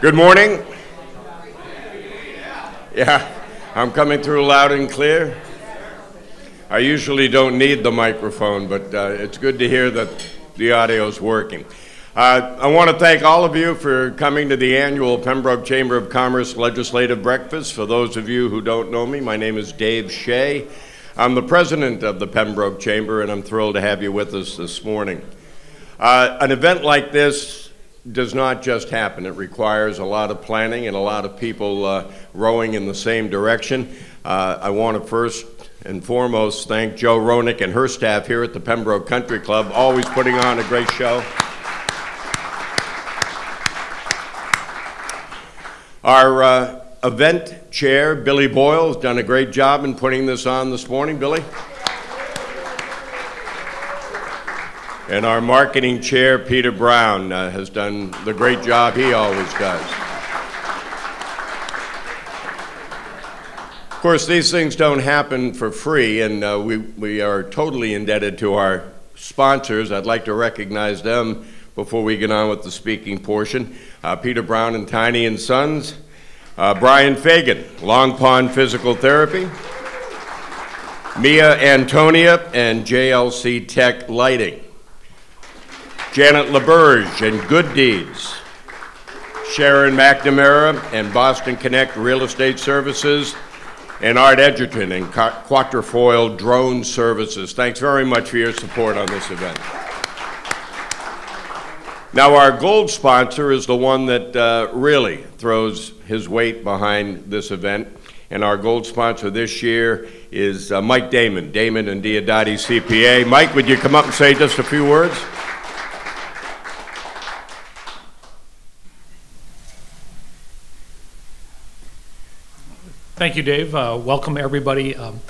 Good morning. Yeah, I'm coming through loud and clear. I usually don't need the microphone, but uh, it's good to hear that the audio's working. Uh, I want to thank all of you for coming to the annual Pembroke Chamber of Commerce Legislative Breakfast. For those of you who don't know me, my name is Dave Shea. I'm the president of the Pembroke Chamber, and I'm thrilled to have you with us this morning. Uh, an event like this does not just happen. It requires a lot of planning and a lot of people uh, rowing in the same direction. Uh, I want to first and foremost thank Joe Ronick and her staff here at the Pembroke Country Club, always putting on a great show. Our uh, event chair, Billy Boyle, has done a great job in putting this on this morning. Billy? And our marketing chair, Peter Brown, uh, has done the great job he always does. Of course, these things don't happen for free, and uh, we, we are totally indebted to our sponsors. I'd like to recognize them before we get on with the speaking portion. Uh, Peter Brown and Tiny and Sons, uh, Brian Fagan, Long Pond Physical Therapy, Mia Antonia, and JLC Tech Lighting. Janet LaBerge and Good Deeds, Sharon McNamara and Boston Connect Real Estate Services, and Art Edgerton and Quatrefoil Drone Services. Thanks very much for your support on this event. Now, our gold sponsor is the one that uh, really throws his weight behind this event. And our gold sponsor this year is uh, Mike Damon, Damon and Diodati CPA. Mike, would you come up and say just a few words? Thank you, Dave. Uh, welcome, everybody. Um,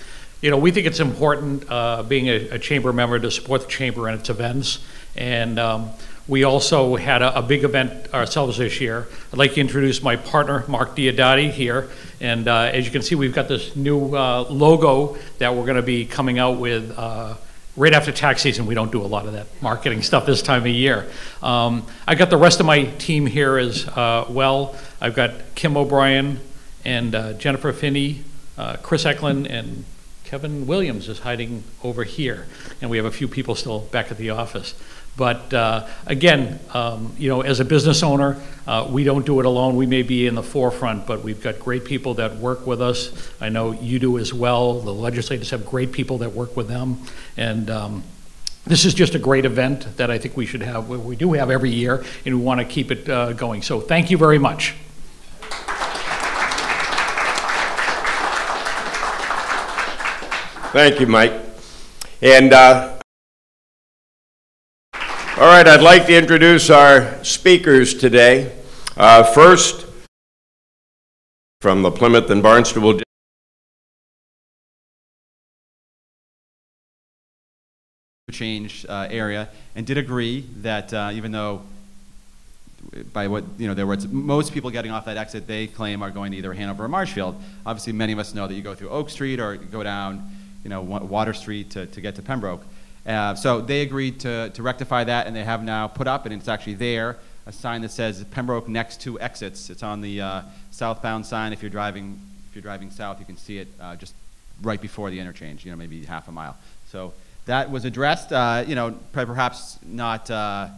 you know, we think it's important, uh, being a, a, chamber member, to support the chamber and its events. And um, we also had a, a, big event ourselves this year. I'd like to introduce my partner, Mark Diodati, here. And uh, as you can see, we've got this new uh, logo that we're going to be coming out with uh, right after tax season. We don't do a lot of that marketing stuff this time of year. Um, I got the rest of my team here as uh, well. I've got Kim O'Brien, and uh, Jennifer Finney, uh, Chris Eklund, and Kevin Williams is hiding over here. And we have a few people still back at the office. But uh, again, um, you know, as a business owner, uh, we don't do it alone. We may be in the forefront, but we've got great people that work with us. I know you do as well. The legislators have great people that work with them. And um, this is just a great event that I think we should have, we do have every year, and we want to keep it uh, going. So thank you very much. Thank you, Mike. And uh, all right, I'd like to introduce our speakers today. Uh, first, from the Plymouth and Barnstable change uh, area and did agree that uh, even though by what you know there were most people getting off that exit they claim are going to either Hanover or Marshfield obviously many of us know that you go through Oak Street or go down you know, Water Street to, to get to Pembroke. Uh, so they agreed to, to rectify that, and they have now put up, and it's actually there, a sign that says Pembroke next to exits. It's on the uh, southbound sign. If you're driving, if you're driving south, you can see it uh, just right before the interchange. You know, maybe half a mile. So that was addressed. Uh, you know, perhaps not uh,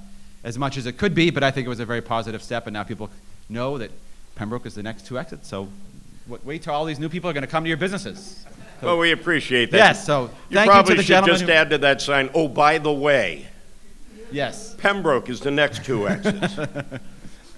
as much as it could be, but I think it was a very positive step, and now people know that Pembroke is the next two exits. So wait till all these new people are going to come to your businesses. Well, we appreciate that. Yes, so You thank probably you to the should just who- add to that sign, oh, by the way, Yes. Pembroke is the next two exits.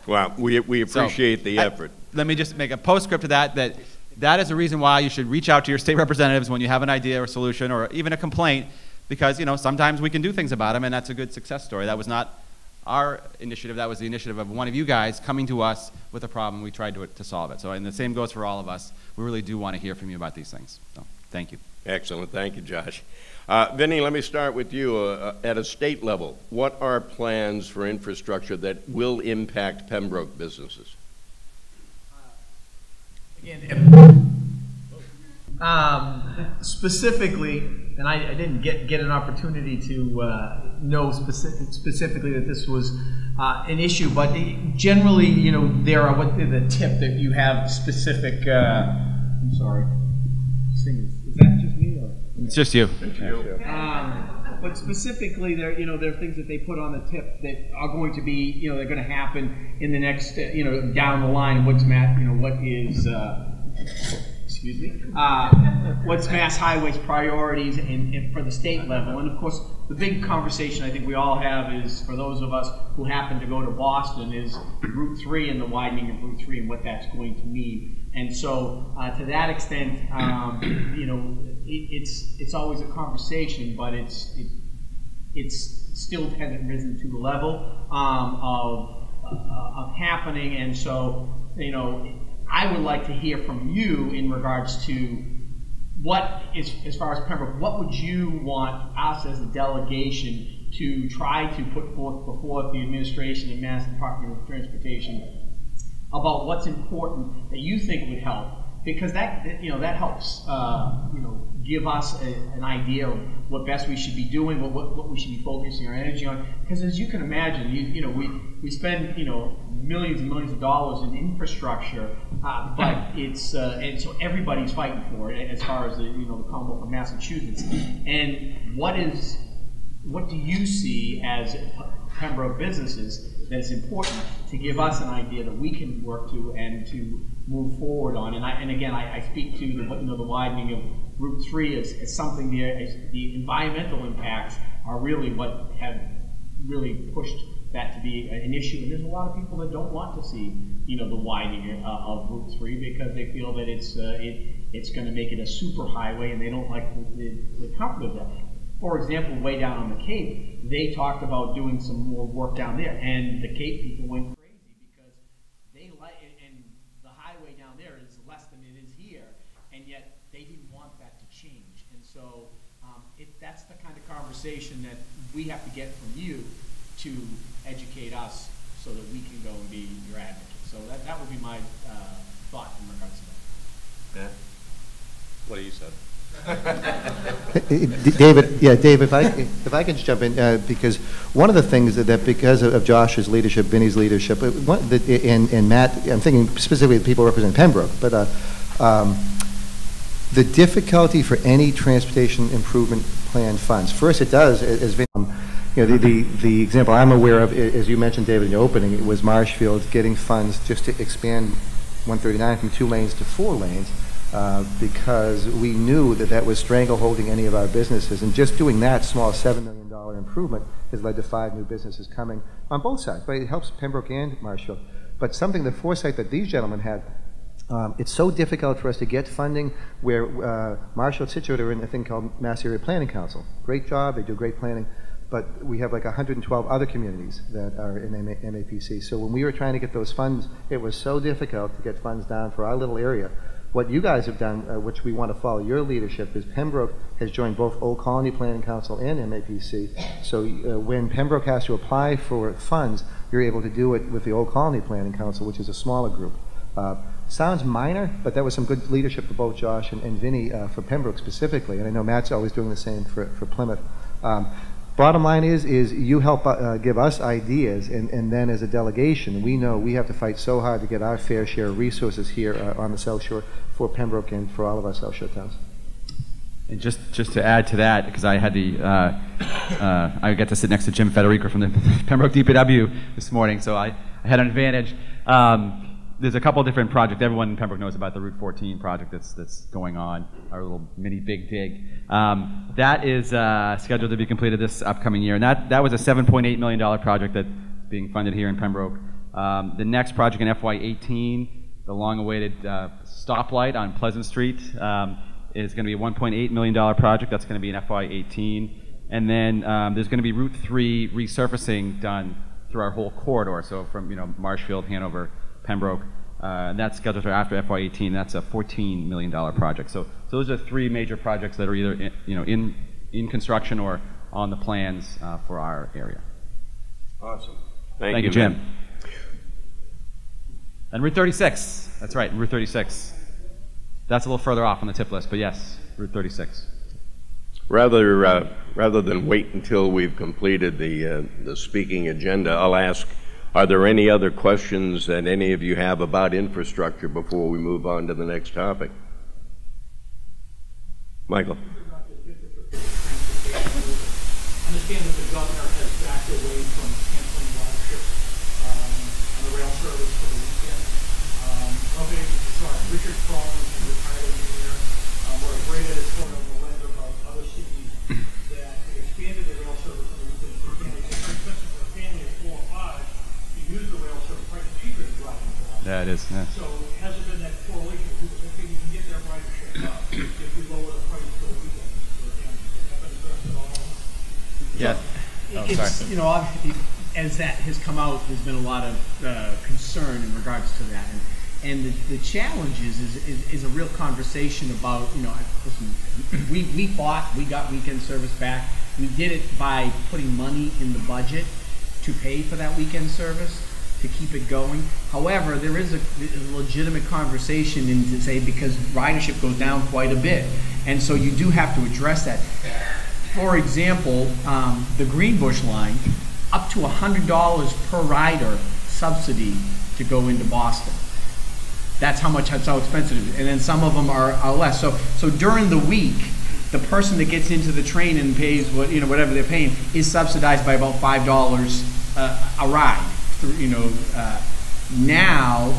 Well, we, we So, appreciate the I- effort. Let me just make a postscript to that, that that is a reason why you should reach out to your state representatives when you have an idea or solution or even a complaint, because, you know, sometimes we can do things about them, and that's a good success story. That was not our initiative, that was the initiative of one of you guys coming to us with a problem. We tried to, to solve it. So, and the same goes for all of us. We really do want to hear from you about these things. So, thank you. Excellent, thank you, Josh. Uh, Vinny, let me start with you. Uh, uh, at a state level, what are plans for infrastructure that will impact Pembroke businesses? Um, specifically, and I, I didn't get, get an opportunity to uh, know specific, specifically that this was uh, an issue, but generally, you know, there are what the tip that you have specific. Uh, I'm sorry. This It's just you. Um, but specifically, there you know there are things that they put on the tip that are going to be you know they're going to happen in the next uh, you know down the line. What's Matt you know what is uh, excuse me uh, what's Mass Highways priorities and, and for the state level, and of course the big conversation I think we all have is for those of us who happen to go to Boston is Route Three and the widening of Route Three and what that's going to mean. And so, uh, to that extent, um, you know, it, it's it's always a conversation, but it's it, it's still hasn't risen to the level um, of uh, of happening. And so, you know, I would like to hear from you in regards to what is as far as Pembroke, what would you want us as a delegation to try to put forth before the administration and Mass Department of Transportation about what's important that you think would help because that you know that helps uh, you know give us a, an idea of what best we should be doing, what, what, what we should be focusing our energy on. Because as you can imagine, you, you know we, we spend you know millions and millions of dollars in infrastructure, uh, but it's uh, and so everybody's fighting for it as far as the you know the Commonwealth of Massachusetts. And what is what do you see as Pembroke businesses that it's important to give us an idea that we can work to and to move forward on. And, I, and again, I, I speak to the, you know, the widening of Route 3 as, as something, the, the environmental impacts are really what have really pushed that to be an issue. And there's a lot of people that don't want to see, you know, the widening uh, of Route 3 because they feel that it's, uh, it, it's going to make it a super highway and they don't like the, the, the comfort of that for example, way down on the Cape, they talked about doing some more work down there, and the Cape people went crazy because they like, and the highway down there is less than it is here, and yet they didn't want that to change. And so, um, it, that's the kind of conversation that we have to get from you to educate us so that we can go and be your advocate. So that, that would be my uh, thought in regards to that. Yeah. What do you said? David, yeah, Dave, if I, if I can just jump in, uh, because one of the things that, that because of of Josh's leadership, Vinnie's leadership, uh, one, that, and, and Matt, I'm thinking specifically the people representing Pembroke, but, uh, um, the difficulty for any transportation improvement plan funds, first it does, as Vinnie, um, you know, the, the, the example I'm aware of, as you mentioned, David, in your opening, it was Marshfield getting funds just to expand 139 from two lanes to four lanes, uh, because we knew that that was strangleholding any of our businesses. And just doing that small $7 million improvement has led to five new businesses coming on both sides. But it helps Pembroke and Marshfield. But something, the foresight that these gentlemen had, um, it's so difficult for us to get funding where uh, Marshall Scituate are in a thing called Mass Area Planning Council. Great job, they do great planning, but we have like 112 other communities that are in MA MAPC. So when we were trying to get those funds, it was so difficult to get funds down for our little area. What you guys have done, uh, which we want to follow your leadership, is Pembroke has joined both Old Colony Planning Council and MAPC. So uh, when Pembroke has to apply for funds, you're able to do it with the Old Colony Planning Council, which is a smaller group. Uh, sounds minor, but that was some good leadership for both Josh and, and Vinnie uh, for Pembroke specifically, and I know Matt's always doing the same for, for Plymouth. Um, Bottom line is, is you help uh, give us ideas, and, and then as a delegation, we know we have to fight so hard to get our fair share of resources here uh, on the South Shore for Pembroke and for all of our South Shore towns. And just, just to add to that, because I had the, uh, uh, I got to sit next to Jim Federico from the Pembroke DPW this morning, so I, I had an advantage. Um, there's a couple different projects. Everyone in Pembroke knows about the Route 14 project that's, that's going on, our little mini big dig. Um, that is uh, scheduled to be completed this upcoming year, and that, that was a $7.8 million project that's being funded here in Pembroke. Um, the next project in FY18, the long-awaited uh, stoplight on Pleasant Street, um, is going to be a $1.8 million project. That's going to be in FY18. And then um, there's going to be Route 3 resurfacing done through our whole corridor, so from you know Marshfield, Hanover, Pembroke. Uh, and that's scheduled for after FY18. That's a $14 million project. So, so those are three major projects that are either in, you know in in construction or on the plans uh, for our area. Awesome. Thank, you, Jim. And Route 36. That's right, Route 36. That's a little further off on the tip list, but yes, Route 36. Rather, uh, rather than wait until we've completed the, uh, the speaking agenda, I'll ask, are there any other questions that any of you have about infrastructure before we move on to the next topic? Michael? Understand that the governor has backed away from canceling um, the rail service for the weekend. Um, Richard a retired engineer, um, wrote a great editorial in Yeah, it is. Yeah. So has there been that correlation, people say, okay, you can get that ridership up if you lower the price weekend? for families? Has that been addressed at all? Yeah. Oh, It's, sorry. you know, as that has come out, there's been a lot of uh, concern in regards to that. And, and the, the challenge is, is, is, is a real conversation about, you know, listen, we, we fought, we got weekend service back. We did it by putting money in the budget to pay for that weekend service, to keep it going. However, there is a, a legitimate conversation in to say, because ridership goes down quite a bit. And so you do have to address that. For example, um, the Greenbush line, up to hundred dollars per rider subsidy to go into Boston. That's how much, that's how expensive it is. And then some of them are, are less. So, so during the week, the person that gets into the train and pays what, you know, whatever they're paying is subsidized by about five dollars uh, a ride you know, uh, now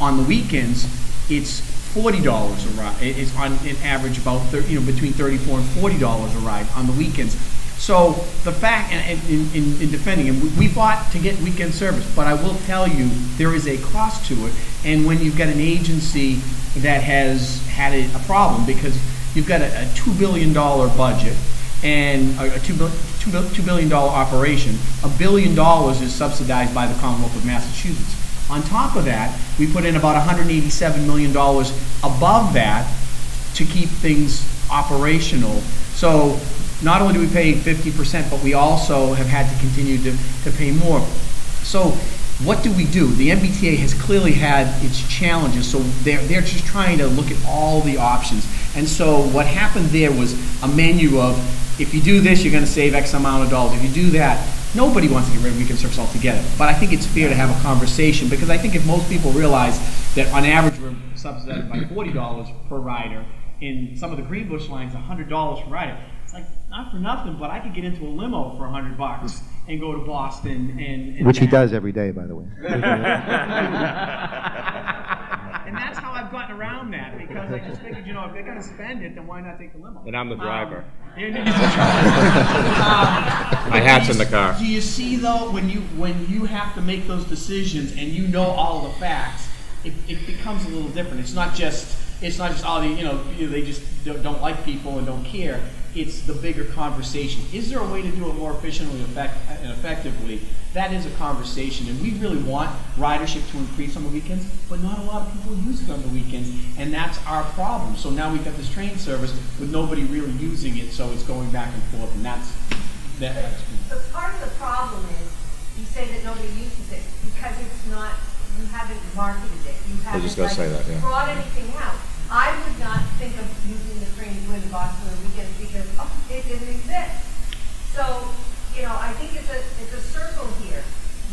on the weekends, it's forty dollars a ride. It's on an average about 30, you know between thirty-four and forty dollars a ride on the weekends. So the fact, and, and, in, in defending and we fought to get weekend service, but I will tell you there is a cost to it. And when you've got an agency that has had a, a problem because you've got a, a two billion dollar budget and a, a two billion $2 billion operation, a billion dollars is subsidized by the Commonwealth of Massachusetts. On top of that, we put in about $187 million above that to keep things operational. So not only do we pay 50%, but we also have had to continue to, to pay more. So what do we do? The MBTA has clearly had its challenges, so they're, they're just trying to look at all the options. And so what happened there was a menu of if you do this, you're gonna save X amount of dollars. If you do that, nobody wants to get rid of weekend service altogether. But I think it's fair to have a conversation, because I think if most people realize that on average, we're subsidized by forty dollars per rider, in some of the Greenbush lines, hundred dollars per rider, it's like, not for nothing, but I could get into a limo for a hundred bucks and go to Boston and. and Which he does every day, by the way. And that's how I've gotten around that, because I just figured, you know, if they're gonna spend it, then why not take the limo? And I'm the Um, driver. and- Um, My hat's in the car. Do you see though, when you, when you have to make those decisions and you know all the facts, it, it becomes a little different. It's not just, it's not just, oh, they, you know, they just don't don't like people and don't care. It's the bigger conversation. Is there a way to do it more efficiently effect, and effectively? That is a conversation, and we really want ridership to increase on the weekends, but not a lot of people use it on the weekends, and that's our problem. So now we've got this train service with nobody really using it, so it's going back and forth, and that's, that, that's The part of the problem is, you say that nobody uses it because it's not, you haven't marketed it. You haven't just gonna like, say that, yeah. brought anything out. I would not think of using the train to go into Boston on the weekends because, oh, it didn't exist. So, you know, I think it's a, it's a circle here.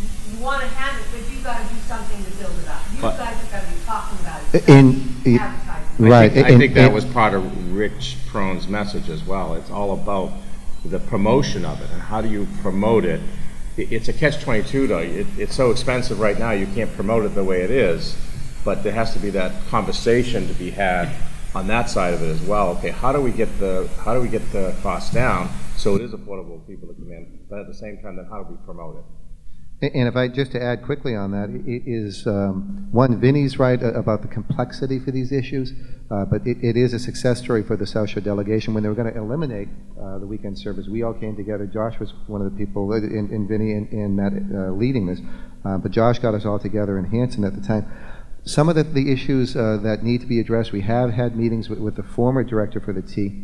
You- You want to have it, but you've got to do something to build it up. You But- guys have got to be talking about it. In- in- Advertising. Right. I think, I and- think that and- was part of Rich Prohn's message as well. It's all about the promotion of it and how do you promote it. I- It's a catch twenty-two though. It, it's so expensive right now, you can't promote it the way it is. But there has to be that conversation to be had on that side of it as well. Okay, how do we get the, how do we get the cost down so it is affordable for people to come in? But at the same time, then how do we promote it? And if I, just to add quickly on that, i- i- um, one, Vinnie's right about the complexity for these issues, uh, but it, it is a success story for the South Shore delegation. When they were going to eliminate uh, the weekend service, we all came together. Josh was one of the people, uh, and and Vinnie and and Matt uh, leading this, Uh, but Josh got us all together in Hanson at the time. Some of the, the issues uh, that need to be addressed, we have had meetings with, with the former director for the T.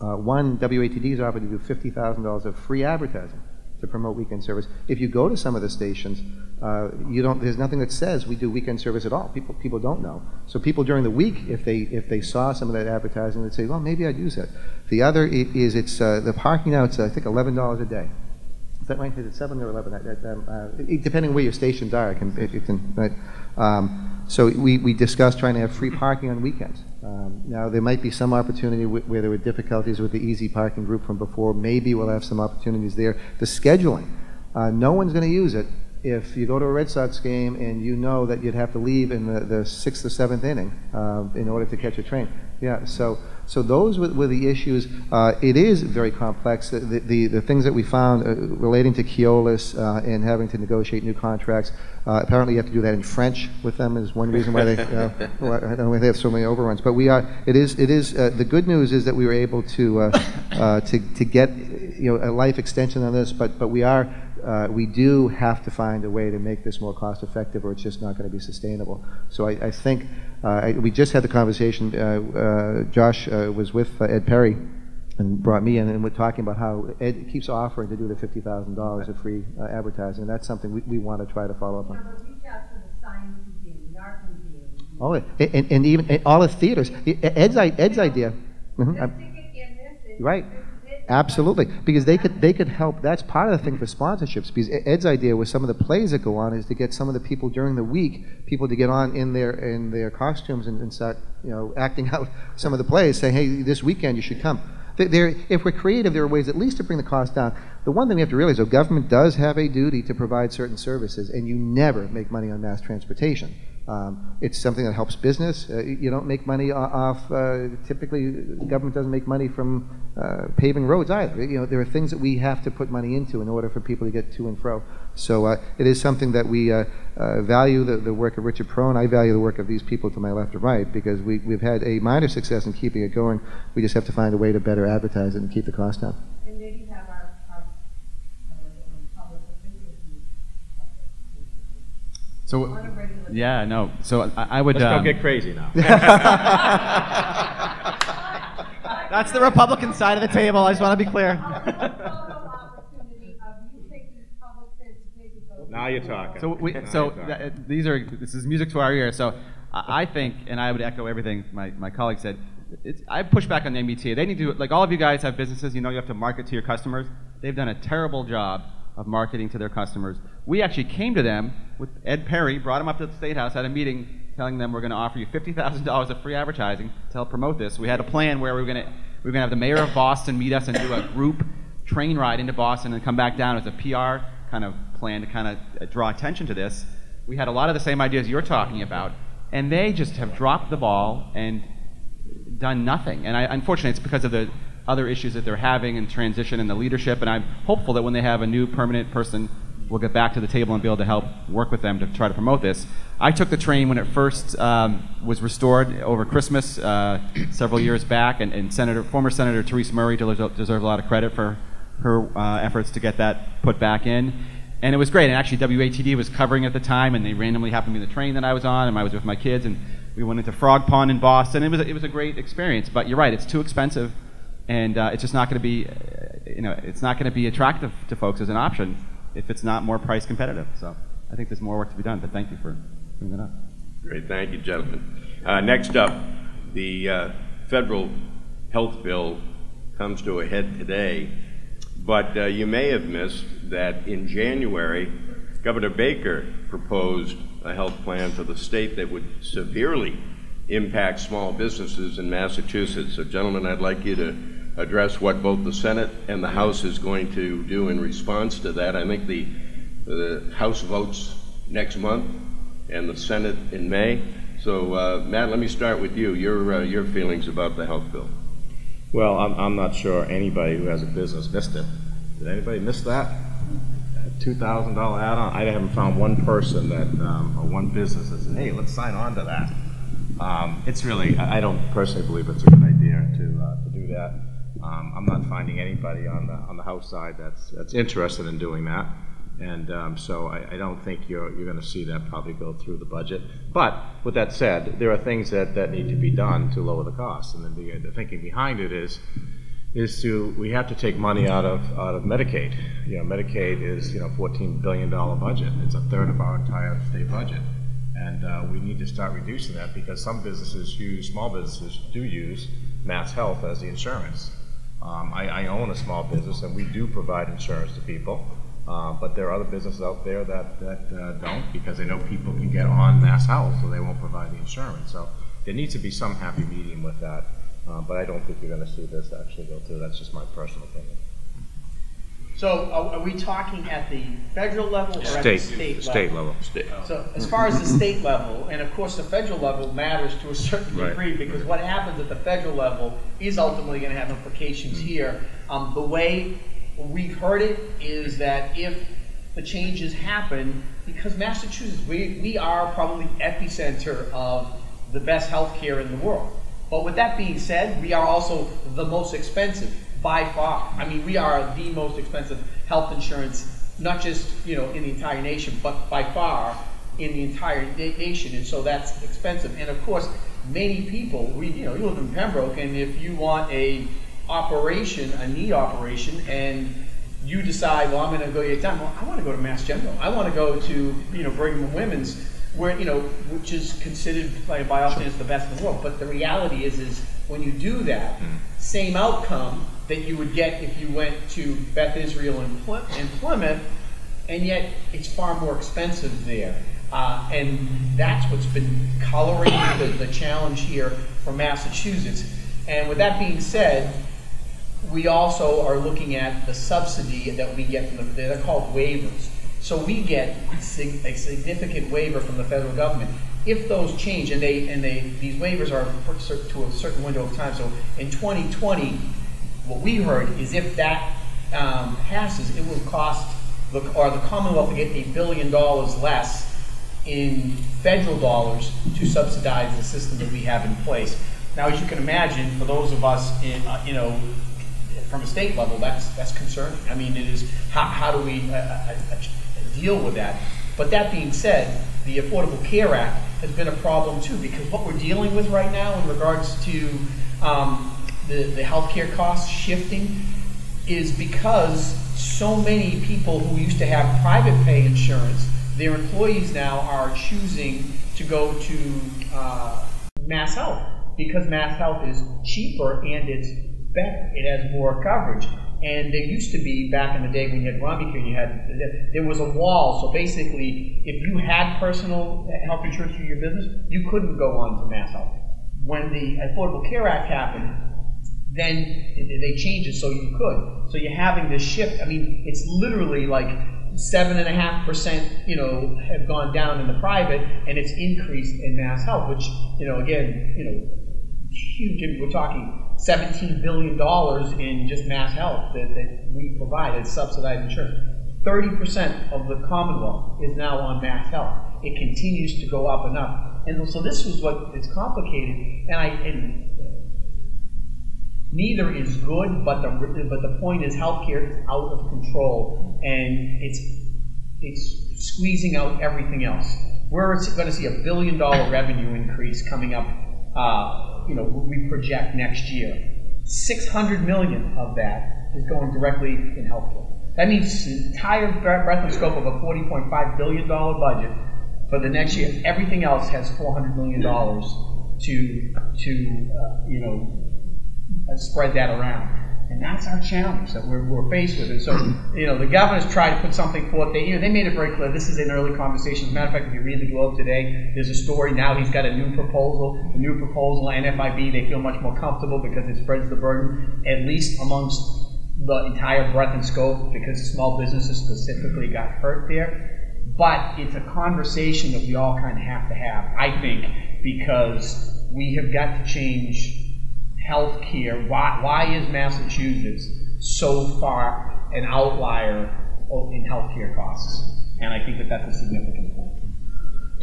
Uh, One, WATD has offered to do $50,000 of free advertising to promote weekend service. If you go to some of the stations, Uh, you don't, there's nothing that says we do weekend service at all. People, people don't know. So people during the week, if they, if they saw some of that advertising, they'd say, well, maybe I'd use it. The other is it's, uh, the parking now, it's, I think, eleven dollars a day. Is that right? Is it seven or eleven? Um, uh, Depending where your stations are, it can, it it can? Um, So we, we discussed trying to have free parking on weekends. Um, Now, there might be some opportunity wh- where there were difficulties with the easy parking group from before. Maybe we'll have some opportunities there. The scheduling, uh, no one's going to use it if you go to a Red Sox game and you know that you'd have to leave in the, the sixth or seventh inning uh, in order to catch a train. Yeah, so, so those were, were the issues. Uh, it is very complex. The, the, the things that we found uh, relating to Keolis uh, and having to negotiate new contracts, uh, apparently you have to do that in French with them is one reason why they, uh, why, I don't know why they have so many overruns. But we are, it is, it is, uh, the good news is that we were able to, uh, uh, to, to get, you know, a life extension on this, but, but we are, uh, we do have to find a way to make this more cost effective or it's just not going to be sustainable. So I, I think, I, we just had the conversation, uh, uh, Josh uh, was with uh, Ed Perry and brought me in and we're talking about how Ed keeps offering to do the $50,000 of free uh, advertising. And that's something we, we want to try to follow up on. Remember, reach out to the science museum, the art museum. Oh, and, and, and even and all the theaters. Ed's, Ed's idea. Mhm, Just I'm- stick it in this and Right. Absolutely, because they could they could help. That's part of the thing for sponsorships. Because Ed's idea with some of the plays that go on is to get some of the people during the week, people to get on in their in their costumes and, and start you know acting out some of the plays, saying, "Hey, this weekend you should come." There, if we're creative, there are ways at least to bring the cost down. The one thing we have to realize, though, government does have a duty to provide certain services, and you never make money on mass transportation. Um, it's something that helps business. Uh, you don't make money off. Uh, typically, government doesn't make money from uh, paving roads either. You know, there are things that we have to put money into in order for people to get to and fro. So uh, it is something that we uh, uh, value the, the work of Richard Prone. I value the work of these people to my left and right because we, we've had a minor success in keeping it going. We just have to find a way to better advertise it and keep the cost down. And maybe have our, our, our um, public officials use So, on a regular. yeah, no. So I, I would. Let's go um, get crazy now. That's the Republican side of the table. I just want to be clear. Photo opportunity of you taking public transportation. to- Now you're talking. So we, Now so you're talking. th- these are this is music to our ears. So I I think, and I would echo everything my, my colleague said. It's, I push back on the MBTA. They need to like all of you guys have businesses. You know you have to market to your customers. They've done a terrible job of marketing to their customers. We actually came to them with Ed Perry, brought him up to the State House, had a meeting telling them we're going to offer you fifty thousand dollars of free advertising to help promote this. We had a plan where we were going to we were going to have the mayor of Boston meet us and do a group train ride into Boston and come back down as a PR kind of plan to kind of draw attention to this. We had a lot of the same ideas you're talking about, and they just have dropped the ball and done nothing. And I, unfortunately, it's because of the other issues that they're having in transition and the leadership. And I'm hopeful that when they have a new permanent person, we'll get back to the table and be able to help work with them to try to promote this. I took the train when it first um, was restored over Christmas uh, several years back, and, and Senator, former Senator Therese Murray deserves, a lot of credit for her uh, efforts to get that put back in. And it was great. And actually, WATD was covering at the time, and they randomly happened to be the train that I was on, and I was with my kids, and we went into Frog Pond in Boston. It was a, it was a great experience. But you're right; it's too expensive, and uh, it's just not going to be, uh, you know, it's not going to be attractive to folks as an option if it's not more price competitive. So I think there's more work to be done. But thank you for bringing that up. Great, thank you, gentlemen. Uh, Next up, the uh, federal health bill comes to a head today, but uh, you may have missed that in January, Governor Baker proposed a health plan for the state that would severely impact small businesses in Massachusetts. So gentlemen, I'd like you to address what both the Senate and the House is going to do in response to that. I think the, the House votes next month, and the Senate in May. So, uh, Matt, let me start with you. Your, uh, your feelings about the health bill. Well, I'm, I'm not sure anybody who has a business missed it. Did anybody miss that? Two thousand dollar add-on? I haven't found one person that, um, or one business that said, hey, let's sign on to that. Um, it's really, I I don't personally believe it's a good idea to, uh, to do that. Um, I'm not finding anybody on the, on the House side that's, that's interested in doing that. And um, so I, I don't think you're, you're going to see that probably go through the budget. But with that said, there are things that, that need to be done to lower the cost. And then the, the thinking behind it is, is to, we have to take money out of, out of Medicaid. You know, Medicaid is, you know, $14 billion budget. It's a third of our entire state budget. And uh, we need to start reducing that because some businesses use, small businesses do use Mass Health as the insurance. Um, I, I own a small business and we do provide insurance to people. Uh, but there are other businesses out there that, that uh, don't because they know people can get on Mass Health, so they won't provide the insurance. So there needs to be some happy medium with that. Uh, but I don't think you're going to see this actually go through. That's just my personal opinion. So are, are we talking at the federal level or at the State, state level? state level. So as far as the state level, and of course the federal level matters to a certain Right. degree because what happens at the federal level is ultimately going to have implications here. Um, the way we've heard it is that if the changes happen, because Massachusetts, we, we are probably the epicenter of the best healthcare in the world. But with that being said, we are also the most expensive by far. I mean, we are the most expensive health insurance, not just you know in the entire nation, but by far in the entire na- nation. And so that's expensive. And of course, many people, we you know, you live in Pembroke, and if you want a operation, a knee operation, and you decide, well, I'm going to go get done. Well, I want to go to Mass General. I want to go to you know Brigham and Women's, where you know, which is considered by, by all standards the best in the world. But the reality is, is when you do that, mm-hmm. same outcome that you would get if you went to Beth Israel in, Ply- in Plymouth, and yet it's far more expensive there. Uh, and that's what's been coloring the, the challenge here for Massachusetts. And with that being said, we also are looking at the subsidy that we get from the, they're called waivers. So we get a significant waiver from the federal government. If those change, and they, and they, these waivers are to a certain window of time, so in 2020, what we heard is if that um, passes, it will cost, the, or the Commonwealth to get a billion dollars less in federal dollars to subsidize the system that we have in place. Now, as you can imagine, for those of us in, uh, you know, from a state level, that's, that's concerning. I mean, it is, how, how do we uh, uh, uh, deal with that? But that being said, the Affordable Care Act has been a problem too, because what we're dealing with right now in regards to um, the, the healthcare costs shifting is because so many people who used to have private pay insurance, their employees now are choosing to go to uh, Mass Health because Mass Health is cheaper and it's better. It has more coverage. And there used to be back in the day when you had Obamacare, you had there was a wall. So basically, if you had personal health insurance through your business, you couldn't go on to Mass Health. When the Affordable Care Act happened, then they change it so you could. So you're having this shift. I mean, it's literally like seven and a half percent, you know, have gone down in the private, and it's increased in mass health, which, you know, again, you know, huge. We're talking seventeen billion dollars in just mass health that, that we provide as subsidized insurance. Thirty percent of the Commonwealth is now on mass health. It continues to go up and up, and so this was what is complicated. And I and neither is good, but the but the point is healthcare is out of control and it's it's squeezing out everything else. We're going to see a billion dollar revenue increase coming up. Uh, you know, we project next year. Six hundred million of that is going directly in healthcare. That means the entire breadth and scope of a forty point five billion dollar budget for the next year. Everything else has four hundred million dollars to to uh, you know uh, spread that around. And that's our challenge that we're, we're faced with. And so, you know, the governor's tried to put something forth. They, you know, they made it very clear. This is an early conversation. As a matter of fact, if you read the Globe today, there's a story. Now he's got a new proposal. The new proposal, NFIB, they feel much more comfortable because it spreads the burden, at least amongst the entire breadth and scope, because small businesses specifically got hurt there. But it's a conversation that we all kind of have to have, I think, because we have got to change healthcare. Why, why is Massachusetts so far an outlier in healthcare costs? And I think that that's a significant point.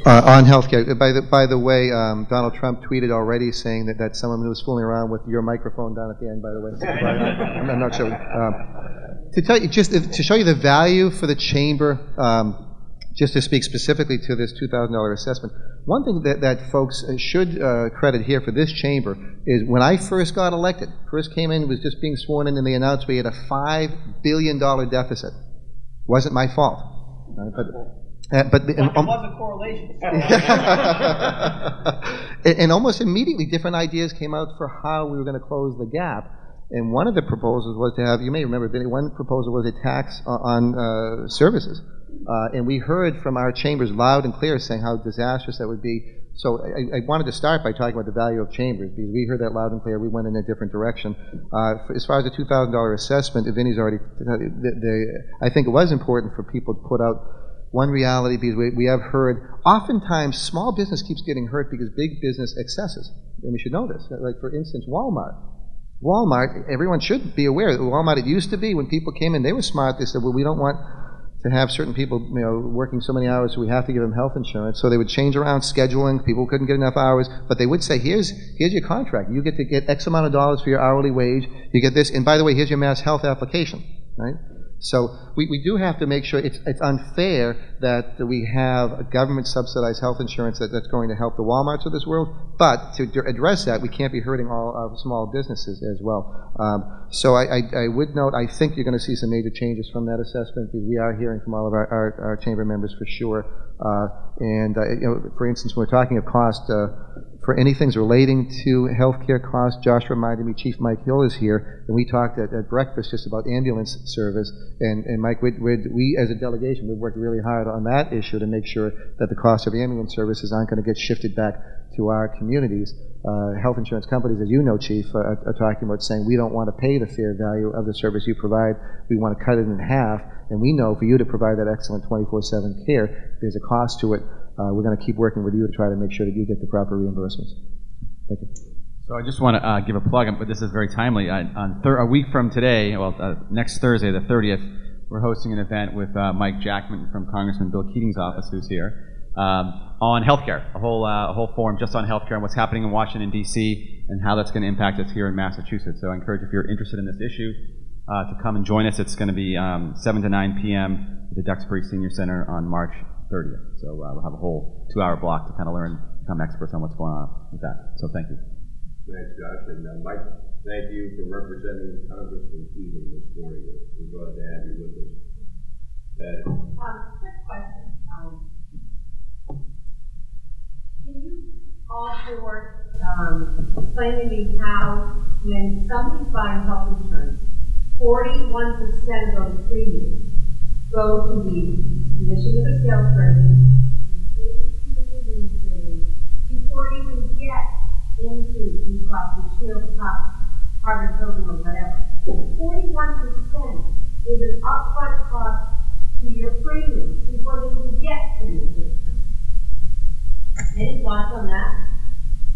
Uh, on healthcare, by the, by the way, um, Donald Trump tweeted already saying that, that someone was fooling around with your microphone down at the end, by the way. I'm, I'm not sure. Um, to tell you, just to show you the value for the chamber, um, just to speak specifically to this $2,000 assessment, one thing that, that folks uh, should uh, credit here for this chamber is when I first got elected, first came in, was just being sworn in, and they announced we had a $5 billion deficit. Wasn't my fault. right? But, uh, but, There um, was a correlation. and, and almost immediately, different ideas came out for how we were going to close the gap. And one of the proposals was to have, you may remember, Vinny, one proposal was a tax on uh, services. Uh, and we heard from our chambers loud and clear saying how disastrous that would be. So I, I wanted to start by talking about the value of chambers because we heard that loud and clear. We went in a different direction. Uh, as far as the $2,000 assessment, Vinny's already, the, the, I think it was important for people to put out one reality because we, we have heard oftentimes small business keeps getting hurt because big business excesses. And we should know this. Like, for instance, Walmart. Walmart, everyone should be aware that Walmart, it used to be when people came in, they were smart. They said, well, we don't want to have certain people, you know, working so many hours, we have to give them health insurance. So they would change around scheduling. People couldn't get enough hours, but they would say, here's, here's your contract. You get to get X amount of dollars for your hourly wage. You get this. And by the way, here's your mass health application, right? So we, we do have to make sure it's, it's unfair that we have a government subsidized health insurance that, that's going to help the Walmarts of this world. But to address that, we can't be hurting all our small businesses as well. Um, so I, I, I would note, I think you're going to see some major changes from that assessment we are hearing from all of our, our, our chamber members for sure. Uh, and, uh, you know, for instance, when we're talking of cost, uh, for anything relating to healthcare costs, Josh reminded me, Chief Mike Hill is here, and we talked at, at breakfast just about ambulance service. And, and Mike, we'd, we'd, we as a delegation, we've worked really hard on that issue to make sure that the cost of ambulance services aren't going to get shifted back to our communities. Uh, health insurance companies, as you know, Chief, are, are talking about saying we don't want to pay the fair value of the service you provide. We want to cut it in half. And we know for you to provide that excellent 24/7 care, there's a cost to it. Uh, we're going to keep working with you to try to make sure that you get the proper reimbursements. Thank you. So I just want to uh, give a plug, but this is very timely. Uh, on thir- a week from today, well, uh, next Thursday, the 30th, we're hosting an event with uh, Mike Jackman from Congressman Bill Keating's office, who's here, um, on healthcare. A whole uh, a whole forum just on healthcare and what's happening in Washington D.C. and how that's going to impact us here in Massachusetts. So I encourage if you're interested in this issue uh, to come and join us. It's going to be um, 7 to 9 p.m. at the Duxbury Senior Center on March 30th. So uh, we'll have a whole two-hour block to kind of learn, become experts on what's going on with that. So thank you. Thanks, Josh. And uh, Mike, thank you for representing Congress Congressman Keating this morning. We're glad to have you with us. That, Um, quick question, um, can you all four, um, explain to me how, when somebody's buying health insurance, forty-one percent of those premiums go to the commission of the salesperson, before you even get into Blue Cross Blue Shield, Harvard Pilgrim, or whatever. Forty-one percent is an upfront cost to your premiums before they even get to the company. Any thoughts on that?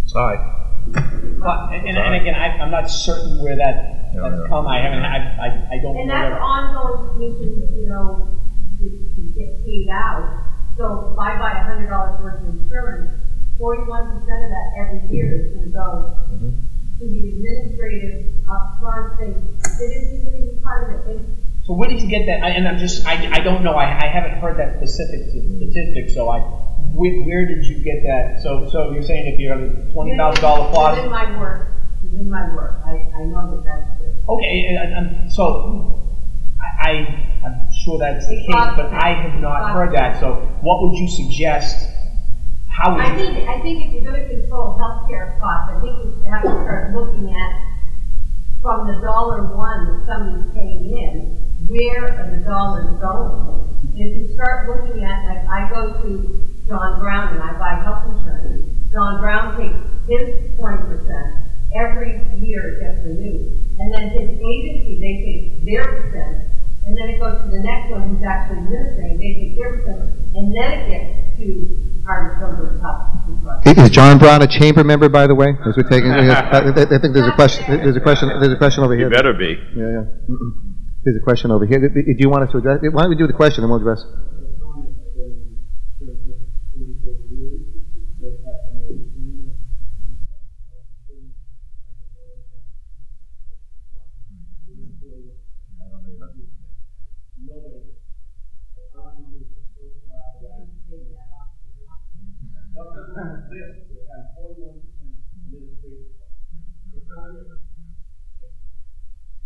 Sorry. But, and, and and again, I, I'm not certain where that, that's come, I haven't, I, I, I don't know. And that's where- ongoing commissions, you know, to, to get paid out. So if I buy a hundred dollars worth of insurance, forty-one percent of that every year is gonna go mm-hmm. to the administrative upfront thing. It isn't even part of it. And So where did you get that? I- And I'm just, I, I don't know, I, I haven't heard that specific statistic, so I, where, where did you get that? So, so you're saying if you have a twenty thousand dollar Within closet? my work, within my work, I, I know that that's it. Okay, and, and, and so, I, I- I'm sure that's the case, but I have not heard that, so what would you suggest? How would I you? think, I think if you're gonna control healthcare costs, I think you have to start looking at from the dollar one that somebody's paying in, where are the dollars going? And if you start looking at, like, I go to John Brown and I buy health insurance. John Brown takes his twenty percent, every year it gets renewed. And then his agency, they take their percent, and then it goes to the next one who's actually administering, they take and then it gets to our Pilgrim Cup. Is John Brown a chamber member, by the way? As we're taking, I I think there's a question, there's a question, there's a question over you here. better be. Yeah, yeah. Mm-mm. There's a question over here. Do you want us to address, why don't we do the question and we'll address?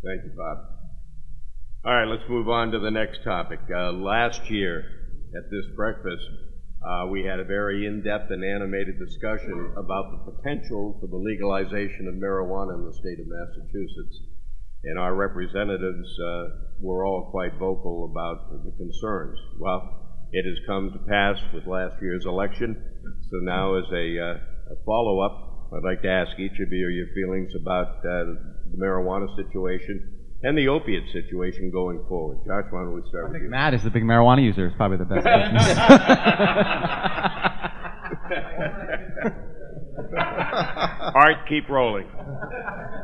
Thank you, Bob. All right, let's move on to the next topic. Uh, last year at this breakfast, uh, we had a very in-depth and animated discussion about the potential for the legalization of marijuana in the state of Massachusetts. And our representatives uh, were all quite vocal about the concerns. Well, it has come to pass with last year's election. So now, as a, uh, a follow-up, I'd like to ask each of you your feelings about uh, the marijuana situation and the opiate situation going forward. Josh, why don't we start with you? Matt is the big marijuana user. Is probably the best question. Art, keep rolling.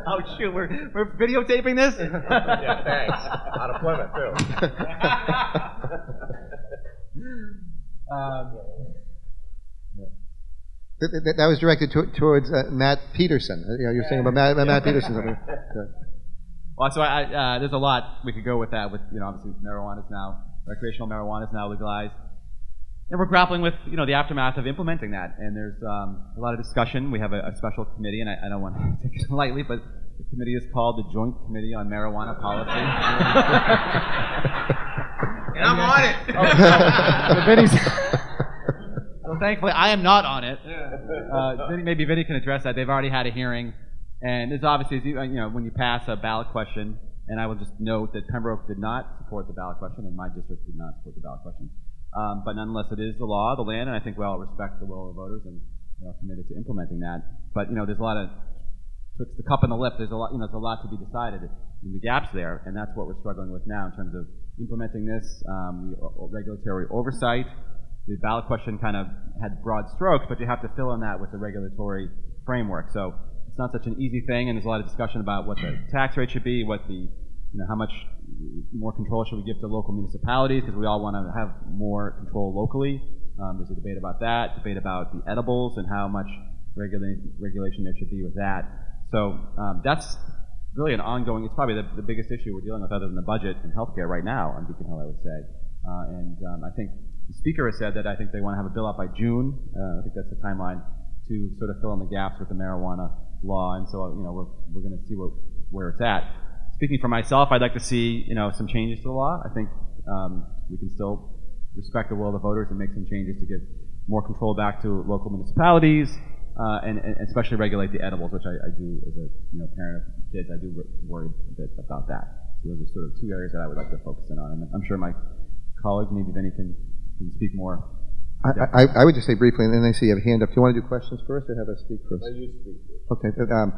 oh shoot, we're we're videotaping this. Yeah, thanks. Out of Plymouth, too. um, That, that- that was directed to- towards uh, Matt Peterson. Uh, You know, you're saying about Matt, Matt Peterson. something. Well, so I, uh, there's a lot we could go with that. With you know, obviously marijuana is now recreational marijuana is now legalized, and we're grappling with you know the aftermath of implementing that. And there's um, a lot of discussion. We have a, a special committee, and I, I don't want to take it lightly, but the committee is called the Joint Committee on Marijuana Policy. And I'm on it. So Vinnie's- so thankfully, I am not on it. Uh, maybe Vinnie can address that. They've already had a hearing, and there's obviously, as you, you know, when you pass a ballot question, and I will just note that Pembroke did not support the ballot question, and my district did not support the ballot question. Um, but nonetheless, it is the law of the land, and I think we all respect the will of the voters and you know, are committed to implementing that. But you know, there's a lot of twixt the cup and the lip. There's a lot, you know, there's a lot to be decided in the gaps there, and that's what we're struggling with now in terms of implementing this, um, o- regulatory oversight. The ballot question kind of had broad strokes, but you have to fill in that with the regulatory framework. So it's not such an easy thing, and there's a lot of discussion about what the tax rate should be, what the, you know, how much more control should we give to local municipalities, because we all want to have more control locally. Um, there's a debate about that, debate about the edibles and how much regula- regulation there should be with that. So um, that's really an ongoing, it's probably the, the biggest issue we're dealing with other than the budget and healthcare right now on Beacon Hill, I would say. Uh, and um, I think the speaker has said that I think they want to have a bill out by June. Uh, I think that's the timeline to sort of fill in the gaps with the marijuana law. And so, you know, we're, we're going to see what, where it's at. Speaking for myself, I'd like to see, you know, some changes to the law. I think um, we can still respect the will of the voters and make some changes to give more control back to local municipalities, uh, and, and especially regulate the edibles, which I, I do as a you know parent of kids. I do worry a bit about that. So those are sort of two areas that I would like to focus in on, and I'm sure my colleague, maybe Vinnie, can, can speak more. I, I, I would just say briefly, and then I see you have a hand up. Do you want to do questions first or have us speak first? Okay. but, Um,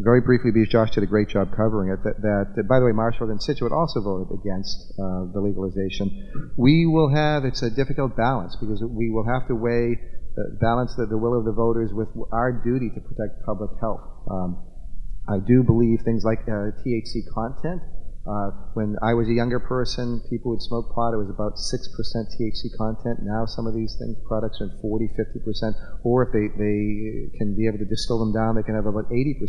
very briefly, because Josh did a great job covering it, that, that, that by the way, Marshall and Scituate also voted against uh, the legalization. We will have, it's a difficult balance because we will have to weigh, uh, balance the, the will of the voters with our duty to protect public health. Um, I do believe things like uh, THC content. Uh, when I was a younger person, people would smoke pot. It was about 6% THC content. Now some of these things, products are 40, 50%. Or if they, they can be able to distill them down, they can have about 80%.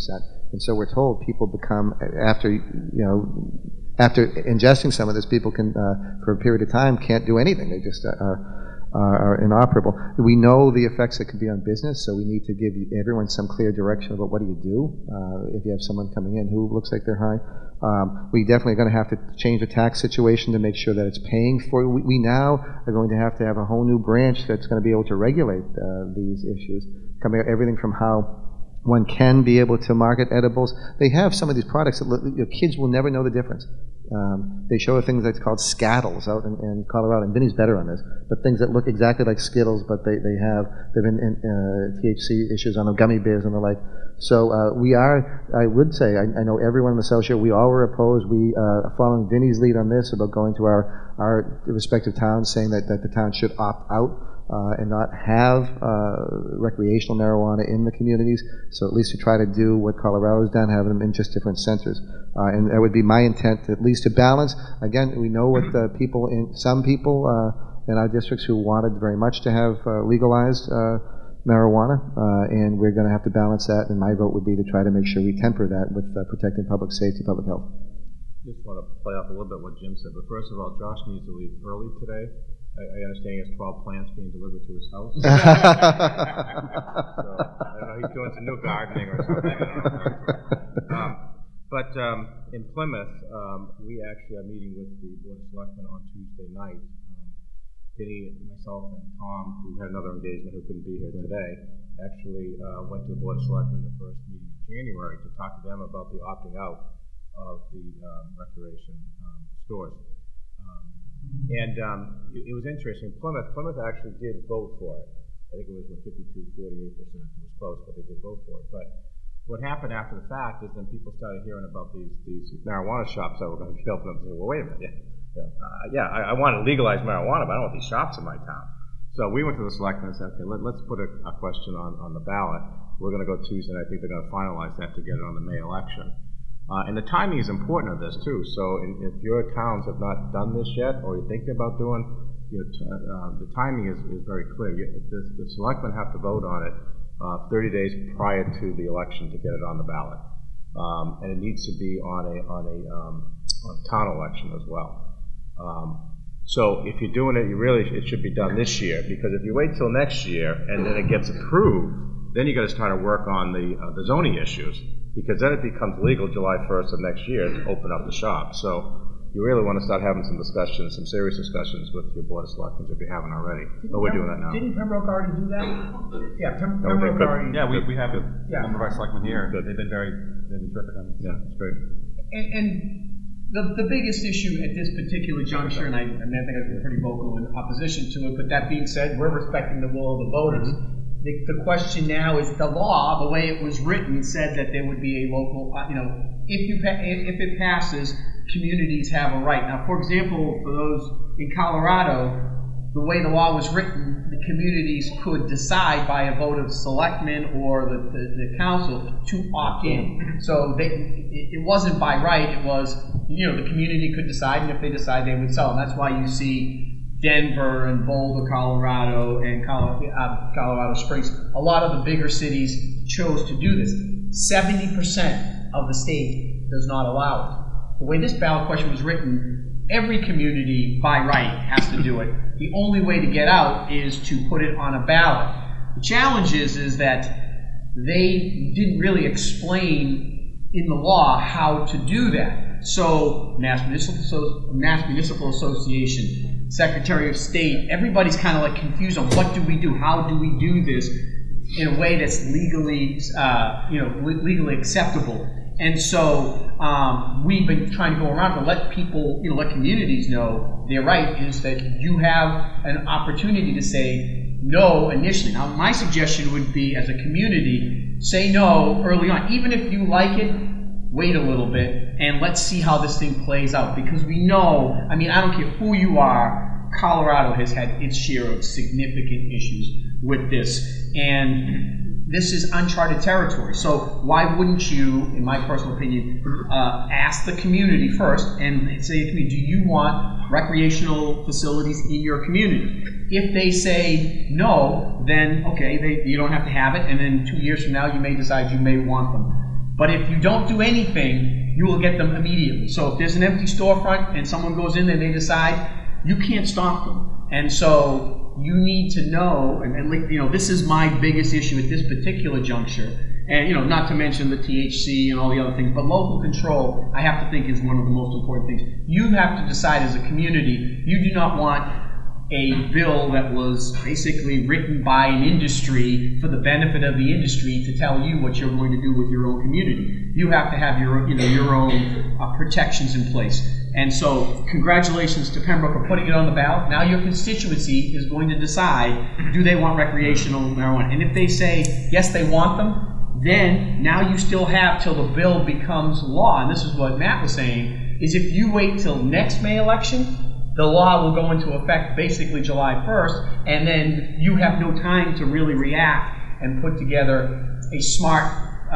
And so we're told people become, after, you know, after ingesting some of this, people can, uh, for a period of time, can't do anything. They just uh, are, are, inoperable. We know the effects that can be on business, so we need to give everyone some clear direction about what do you do uh, if you have someone coming in who looks like they're high. Um, we definitely are going to have to change the tax situation to make sure that it's paying for. We, we now are going to have to have a whole new branch that's going to be able to regulate uh, these issues, coming everything from how one can be able to market edibles. They have some of these products that you know, kids will never know the difference. Um, they show things that's called Scattles out in, in Colorado, and Vinnie's better on this, but things that look exactly like Skittles, but they, they have they've been in, uh, THC issues on the gummy bears and the like. So uh, we are, I would say, I, I know everyone in the South Shore, we all were opposed. We uh, following Vinnie's lead on this about going to our our respective towns, saying that, that the town should opt out uh, and not have uh, recreational marijuana in the communities. So at least to try to do what Colorado's done, have them in just different centers. Uh, and that would be my intent, at least to balance. Again, we know what the people in some people uh, in our districts who wanted very much to have uh, legalized uh, marijuana, uh, and we're going to have to balance that. And my vote would be to try to make sure we temper that with uh, protecting public safety, public health. Just want to play off a little bit what Jim said, but first of all, Josh needs to leave early today. I, I understand he has twelve plants being delivered to his house. So, I don't know, he's doing some new gardening or something. I don't know. Um, But But um, in Plymouth, um, we actually are meeting with the Board of Selectmen on Tuesday night. Um, Vinnie, myself, and Tom, who had another engagement who couldn't be here today, actually uh, went to the Board of Selectmen the first meeting in January to talk to them about the opting out of the um, recreation um, stores. And um, it, it was interesting. Plymouth, Plymouth actually did vote for it. I think it was what, 52, 48 percent. It was close, but they did vote for it. But what happened after the fact is then people started hearing about these these marijuana shops that were going to be open up and say, well, wait a minute, yeah, yeah, uh, yeah I, I want to legalize marijuana, but I don't want these shops in my town. So we went to the selectmen and said, okay, let, us put a, a question on, on the ballot. We're going to go Tuesday, and I think they're going to finalize that to get it on the May election. Uh, and the timing is important of this too. So in, if your towns have not done this yet, or you're thinking about doing, you know, t- uh, the timing is, is very clear. You, the, the selectmen have to vote on it uh, 30 days prior to the election to get it on the ballot, um, and it needs to be on a on a, um, on a town election as well. Um, so if you're doing it, you really it should be done this year because if you wait till next year and then it gets approved, then you got to start to work on the uh, the zoning issues because then it becomes legal July 1st of next year to open up the shop. So you really want to start having some discussions, some serious discussions with your board of selectmen if you haven't already. But we're doing that now. Didn't Pembroke already do that? Yeah, Pem- Okay, Pembroke good. already. Yeah, we, we have a Yeah. number of our selectmen here. Good. They've been very, they've been terrific on this. Yeah, it's great. And, and the, the biggest issue at this particular juncture, and I, I mean, I think I've been pretty vocal in opposition to it, but that being said, we're respecting the will of the voters. Mm-hmm. The, the question now is the law, the way it was written, said that there would be a local, uh, you know, if you if it passes, communities have a right. Now, for example, for those in Colorado, the way the law was written, the communities could decide by a vote of selectmen or the, the, the council to opt in. So they, it wasn't by right, it was, you know, the community could decide, and if they decide, they would sell. And that's why you see Denver and Boulder, Colorado, and uh, Colorado Springs. A lot of the bigger cities chose to do this. 70% of the state does not allow it. The way this ballot question was written, every community by right has to do it. The only way to get out is to put it on a ballot. The challenge is, is that they didn't really explain in the law how to do that. So, Mass Municipal, Mass Municipal Association, Secretary of State, everybody's kind of like confused on what do we do? How do we do this in a way that's legally, uh, you know, le- legally acceptable? And so um, we've been trying to go around to let people, you know, let communities know their right is that you have an opportunity to say no initially. Now, my suggestion would be, as a community, say no early on, even if you like it. Wait a little bit and let's see how this thing plays out because we know. I mean, I don't care who you are. Colorado has had its share of significant issues with this, and this is uncharted territory. So why wouldn't you, in my personal opinion, uh, ask the community first and say to me, do you want recreational facilities in your community? If they say no, then okay, they, you don't have to have it, and then two years from now you may decide you may want them. But if you don't do anything, you will get them immediately. So if there's an empty storefront and someone goes in and they decide, you can't stop them. And so you need to know, and, and you know, this is my biggest issue at this particular juncture. And you know, not to mention the THC and all the other things, but local control, I have to think is one of the most important things. You have to decide as a community, you do not want a bill that was basically written by an industry for the benefit of the industry to tell you what you're going to do with your own community. You have to have your, you know, your own uh, protections in place. And so, congratulations to Pembroke for putting it on the ballot. Now your constituency is going to decide, do they want recreational marijuana? And if they say, yes, they want them, then now you still have till the bill becomes law. And this is what Matt was saying, is if you wait till next May election, the law will go into effect basically July 1st, and then you have no time to really react and put together a smart, uh,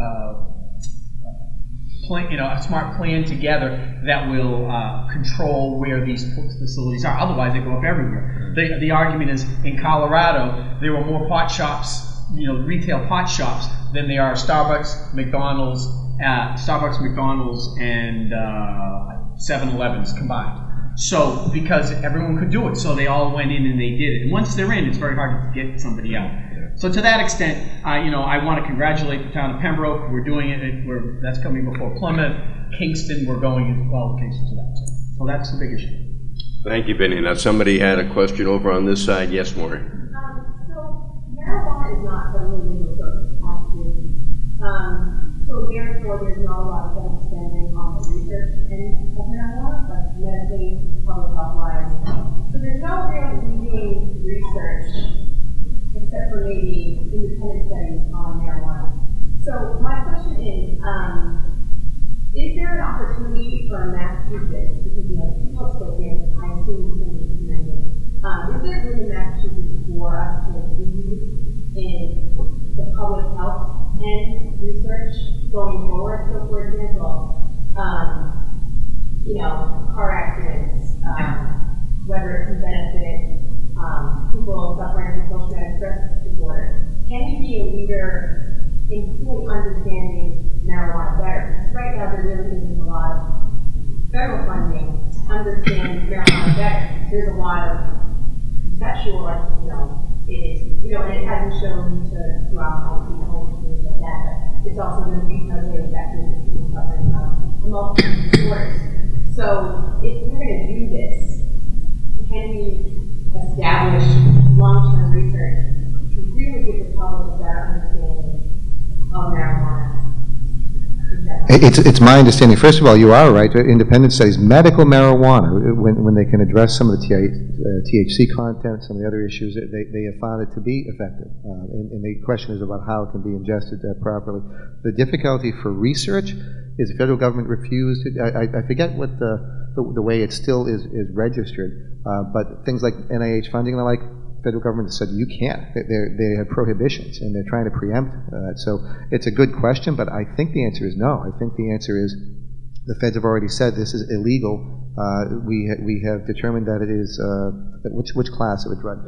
uh, plan, you know, a smart plan together that will uh, control where these facilities are. Otherwise, they go up everywhere. The, the argument is in Colorado, there were more pot shops, you know, retail pot shops than there are Starbucks, McDonald's, uh, Starbucks, McDonald's, and uh, 7-Elevens combined. So, because everyone could do it, so they all went in and they did it. And once they're in, it's very hard to get somebody out. So to that extent, I, you know, I want to congratulate the town of Pembroke. We're doing it. it- We're, that's coming before Plymouth, Kingston. We're going as well. Kingston to that. So that's the big issue. Thank you, Vinnie. Now, somebody had a question over on this side. Yes, Maureen? Um, so marijuana is not federally legal, so it's. Um, so therefore, there's not a lot of federal spending on the research and of marijuana, like medically, public health wise. So there's no real leading research, except for maybe independent studies on marijuana. So my question is, um, is there an opportunity for Massachusetts, because you know, people have spoken, I assume some of this is amended, um, is there in Massachusetts for us to lead in the public health and research going forward? So for example, um, you know, car accidents, um, whether it can benefit, um, people suffering from post-traumatic stress disorder. Can you be a leader in fully understanding marijuana better? Right now there really isn't a lot of federal funding to understand marijuana better. There's a lot of conceptual, like, you know, it is, you know, and it hasn't shown to drop out people and things like that, but it's also going to be heavily effective if people suffering from multiple disorders. So if we're going to do this, can we establish long-term research to really give the public a better understanding of marijuana? It's, it's my understanding, first of all, you are right, uh, independent studies, medical marijuana, uh, when, when they can address some of the uh, THC content, some of the other issues, uh, they, they have found it to be effective. Uh, And, and the question is about how it can be ingested uh, properly. The difficulty for research is the federal government refused, to- I, I- I forget what the, the, the way it still is, is registered, uh, but things like NIH funding and the like, federal government said you can't. They, they're- have prohibitions, and they're trying to preempt that. So it's a good question, but I think the answer is no. I think the answer is the feds have already said this is illegal. Uh, we we have determined that it is uh, which which class of a drug?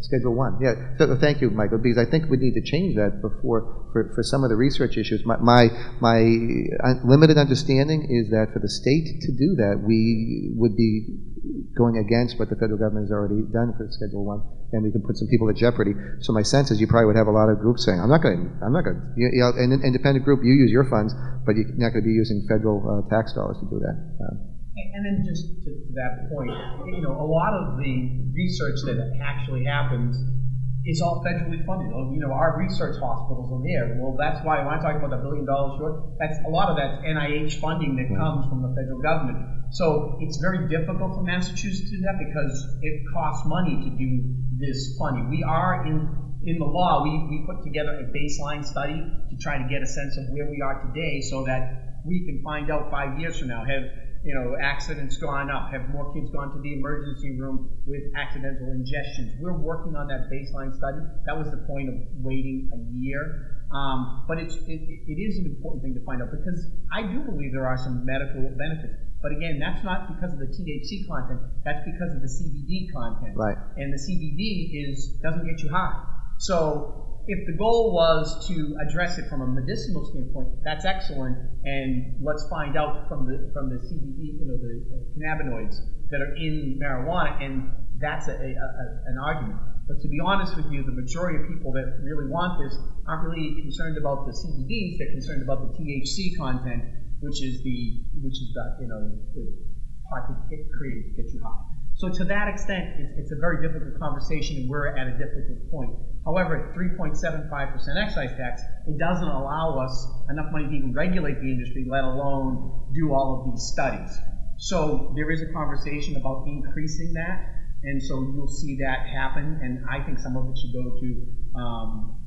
Schedule one. Yeah. So thank you, Michael, because I think we need to change that before for, for some of the research issues. My my my uh, limited understanding is that for the state to do that, we would be going against what the federal government has already done for Schedule One, and we can put some people at jeopardy. So my sense is you probably would have a lot of groups saying, "I'm not going, I'm not going." You know, an independent group, you use your funds, but you're not going to be using federal uh, tax dollars to do that. Uh, And then just to, to that point, you know, a lot of the research that actually happens is all federally funded. Oh, You know, our research hospitals are there. Well, that's why when I talk about the billion dollars short, that's a lot of that's NIH funding that comes from the federal government. So it's very difficult for Massachusetts to do that because it costs money to do this funding. We are in in the law, we, we put together a baseline study to try to get a sense of where we are today so that we can find out five years from now, have, you know, accidents gone up? Have more kids gone to the emergency room with accidental ingestions? We're working on that baseline study. That was the point of waiting a year. Um, but it's, it, it is an important thing to find out because I do believe there are some medical benefits. But again, that's not because of the THC content. That's because of the CBD content. Right. And the CBD is doesn't get you high. So if the goal was to address it from a medicinal standpoint, that's excellent. And let's find out from the from the CBD, you know, the cannabinoids that are in marijuana, and that's a, a, a, an argument. But to be honest with you, the majority of people that really want this aren't really concerned about the CBDs. They're concerned about the THC content, which is the which is the you know the part that get created to get you high. So to that extent, it's, it's a very difficult conversation, and we're at a difficult point. However, at 3.75% excise tax, it doesn't allow us enough money to even regulate the industry, let alone do all of these studies. So there is a conversation about increasing that, and so you'll see that happen. And I think some of it should go to um,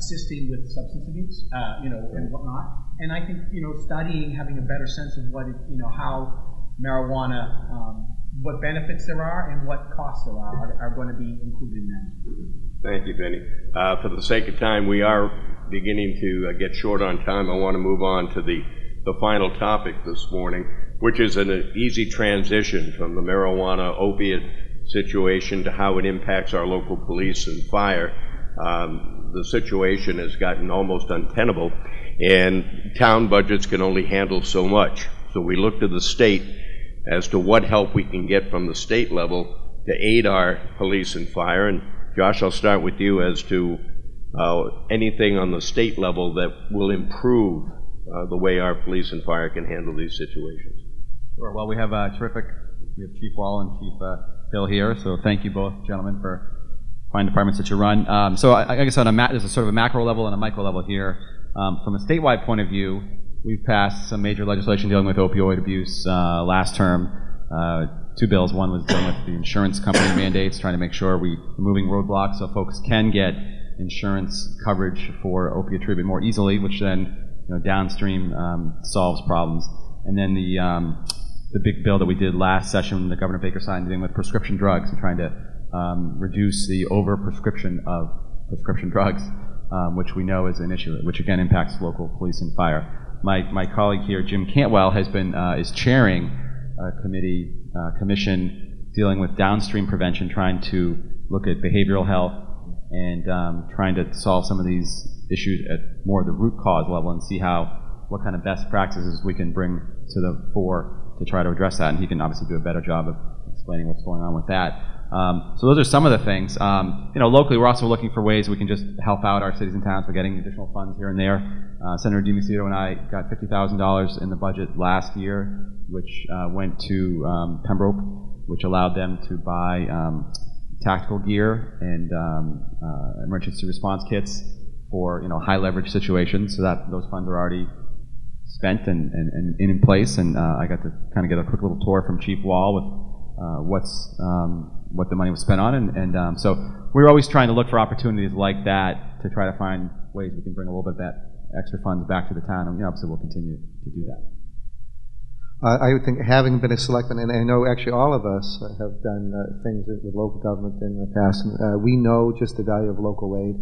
assisting with substance abuse, uh, you know, and whatnot. And I think you know, studying, having a better sense of what it, you know, how marijuana, um, what benefits there are and what costs there are, are, are going to be included in that. Thank you, Vinnie. Uh, For the sake of time, we are beginning to uh, get short on time. I want to move on to the, the final topic this morning, which is an uh, easy transition from the marijuana opiate situation to how it impacts our local police and fire. Um, The situation has gotten almost untenable, and town budgets can only handle so much. So we look to the state as to what help we can get from the state level to aid our police and fire. And Josh, I'll start with you as to uh, anything on the state level that will improve uh, the way our police and fire can handle these situations. Sure. Well, we have uh, terrific. We have Chief Wall and Chief uh, Hill here, so thank you both, gentlemen, for fine departments that you run. Um, so I, I guess on a ma- there's a sort of a macro level and a micro level here. Um, from a statewide point of view, we've passed some major legislation dealing with opioid abuse uh, last term. Uh, two bills. One was dealing with the insurance company mandates, trying to make sure we moving roadblocks so folks can get insurance coverage for opiate treatment more easily, which then you know, downstream um, solves problems. And then the um, the big bill that we did last session, the Governor Baker signed, dealing with prescription drugs and trying to um, reduce the overprescription of prescription drugs, um, which we know is an issue, which again impacts local police and fire. My, my colleague here, Jim Cantwell, has been uh, is chairing committee uh, commission dealing with downstream prevention, trying to look at behavioral health and um, trying to solve some of these issues at more of the root cause level and see how what kind of best practices we can bring to the fore to try to address that. And he can obviously do a better job of explaining what's going on with that. Um, so those are some of the things. Um, you know, locally, we're also looking for ways we can just help out our cities and towns by getting additional funds here and there. Uh, Senator deMacedo and I got $50,000 in the budget last year, which uh, went to um, Pembroke, which allowed them to buy um, tactical gear and um, uh, emergency response kits for you know high leverage situations. So that those funds are already spent and, and, and in place. And uh, I got to kind of get a quick little tour from Chief Wall with uh, what's um, what the money was spent on, and, and um, so we're always trying to look for opportunities like that to try to find ways we can bring a little bit of that extra funds back to the town, and you know, obviously we'll continue to do that. Uh, I would think, having been a selectman, and I know actually all of us have done uh, things with local government in the past, and, uh, we know just the value of local aid,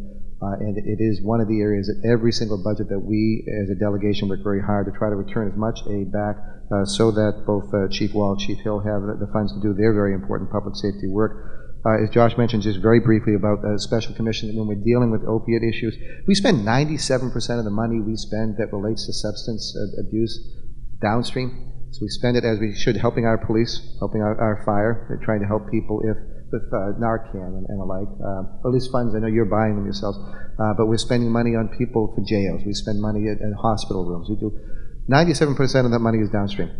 uh, and it is one of the areas that every single budget that we, as a delegation, work very hard to try to return as much aid back, uh, so that both uh, Chief Wall, and Chief Hill have the, funds to do their very important public safety work. Uh, as Josh mentioned just very briefly about the special commission, when we're dealing with opiate issues, we spend 97% of the money we spend that relates to substance abuse downstream. So we spend it as we should, helping our police, helping our, our fire, trying to help people if with uh, Narcan and, and the like, um, or at least funds. I know you're buying them yourselves, uh, but we're spending money on people for jails. We spend money at hospital rooms. We do 97% of that money is downstream.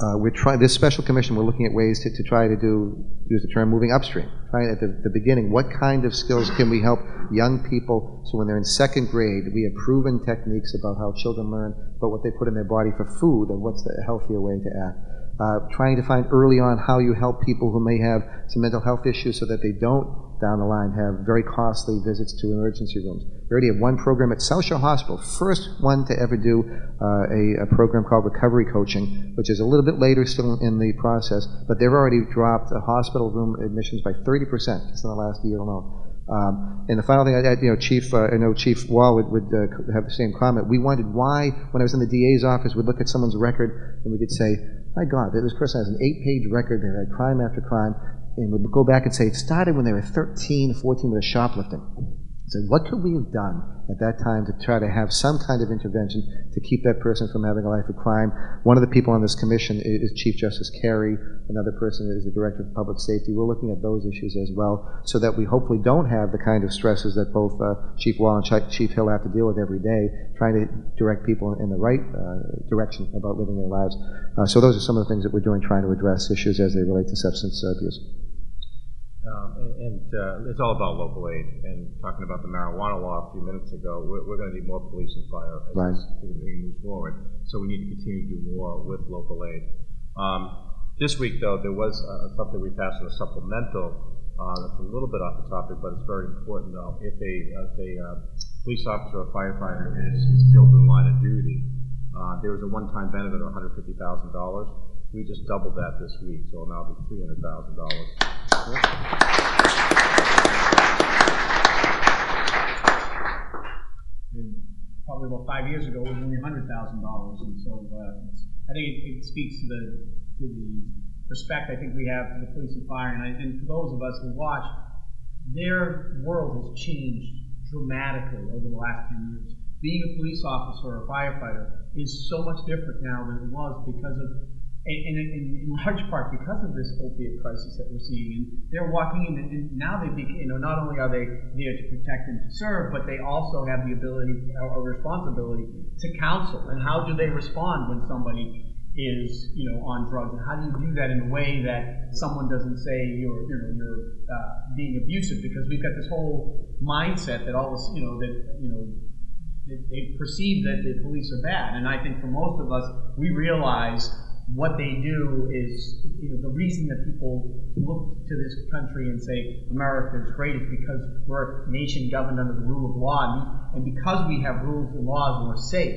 Uh, we're trying this special commission. We're looking at ways to, to try to do use the term moving upstream. Trying at the, the beginning, what kind of skills can we help young people so when they're in second grade, we have proven techniques about how children learn, about what they put in their body for food, and what's the healthier way to act. Uh, trying to find early on how you help people who may have some mental health issues so that they don't down the line have very costly visits to emergency rooms. We already have one program at South Shore Hospital, first one to ever do uh, a, a, program called recovery coaching, which is a little bit later still in the process, but they've already dropped the hospital room admissions by 30% just in the last year alone. Um, and the final thing, I, you know, Chief, uh, I know Chief Wall would, would uh, have the same comment. We wondered why, when I was in the DA's office, we'd look at someone's record and we could say, my God, this person has an eight-page record. They've had crime after crime, and we'd go back and say it started when they were 13, 14 with a shoplifting. So what could we have done at that time to try to have some kind of intervention to keep that person from having a life of crime? One of the people on this commission is Chief Justice Carey. Another person is the Director of Public Safety. We're looking at those issues as well so that we hopefully don't have the kind of stresses that both uh, Chief Wall and Chief Hill have to deal with every day, trying to direct people in the right uh, direction about living their lives. Uh, so those are some of the things that we're doing trying to address issues as they relate to substance abuse. Um, and, and uh, it's all about local aid. And talking about the marijuana law a few minutes ago, we're, we're going to need more police and fire as right. this moves forward. So we need to continue to do more with local aid. Um, this week, though, there was uh, something we passed in a supplemental uh, that's a little bit off the topic, but it's very important, though. If a, if a uh, police officer or firefighter is, is killed in the line of duty, uh, there was a one-time benefit of $150,000. We just doubled that this week, so it'll now be $300,000. probably about five years ago, it was only hundred thousand dollars, and so uh, I think it, it, speaks to the to the respect I think we have for the police and fire, and, I, and for those of us who watch, their world has changed dramatically over the last ten years. Being a police officer or a firefighter is so much different now than it was because of in, in large part because of this opiate crisis that we're seeing. And they're walking in, and now they, be, you know, not only are they there to protect and to serve, but they also have the ability or responsibility to counsel. And how do they respond when somebody is, you know, on drugs? And how do you do that in a way that someone doesn't say you're, you know, you're uh, being abusive? Because we've got this whole mindset that all this, you know, that, you know, they perceive that the police are bad. And I think for most of us, we realize what they do is, you know, the reason that people look to this country and say America is great is because we're a nation governed under the rule of law, and because we have rules and laws we're safe,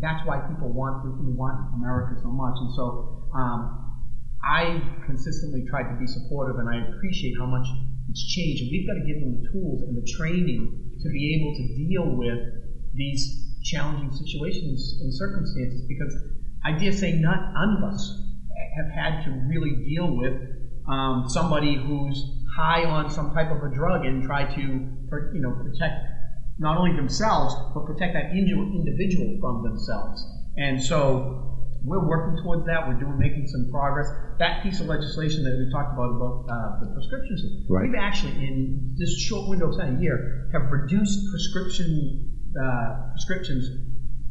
that's why people want want America so much. And so, um, I consistently tried to be supportive, and I appreciate how much it's changed. And we've got to give them the tools and the training to be able to deal with these challenging situations and circumstances because I dare say not none of us have had to really deal with um, somebody who's high on some type of a drug and try to, you know, protect not only themselves but protect that individual from themselves. And so we're working towards that. We're doing making some progress. That piece of legislation that we talked about about uh, the prescriptions, right. we've actually in this short window of time, a year have reduced prescription uh, prescriptions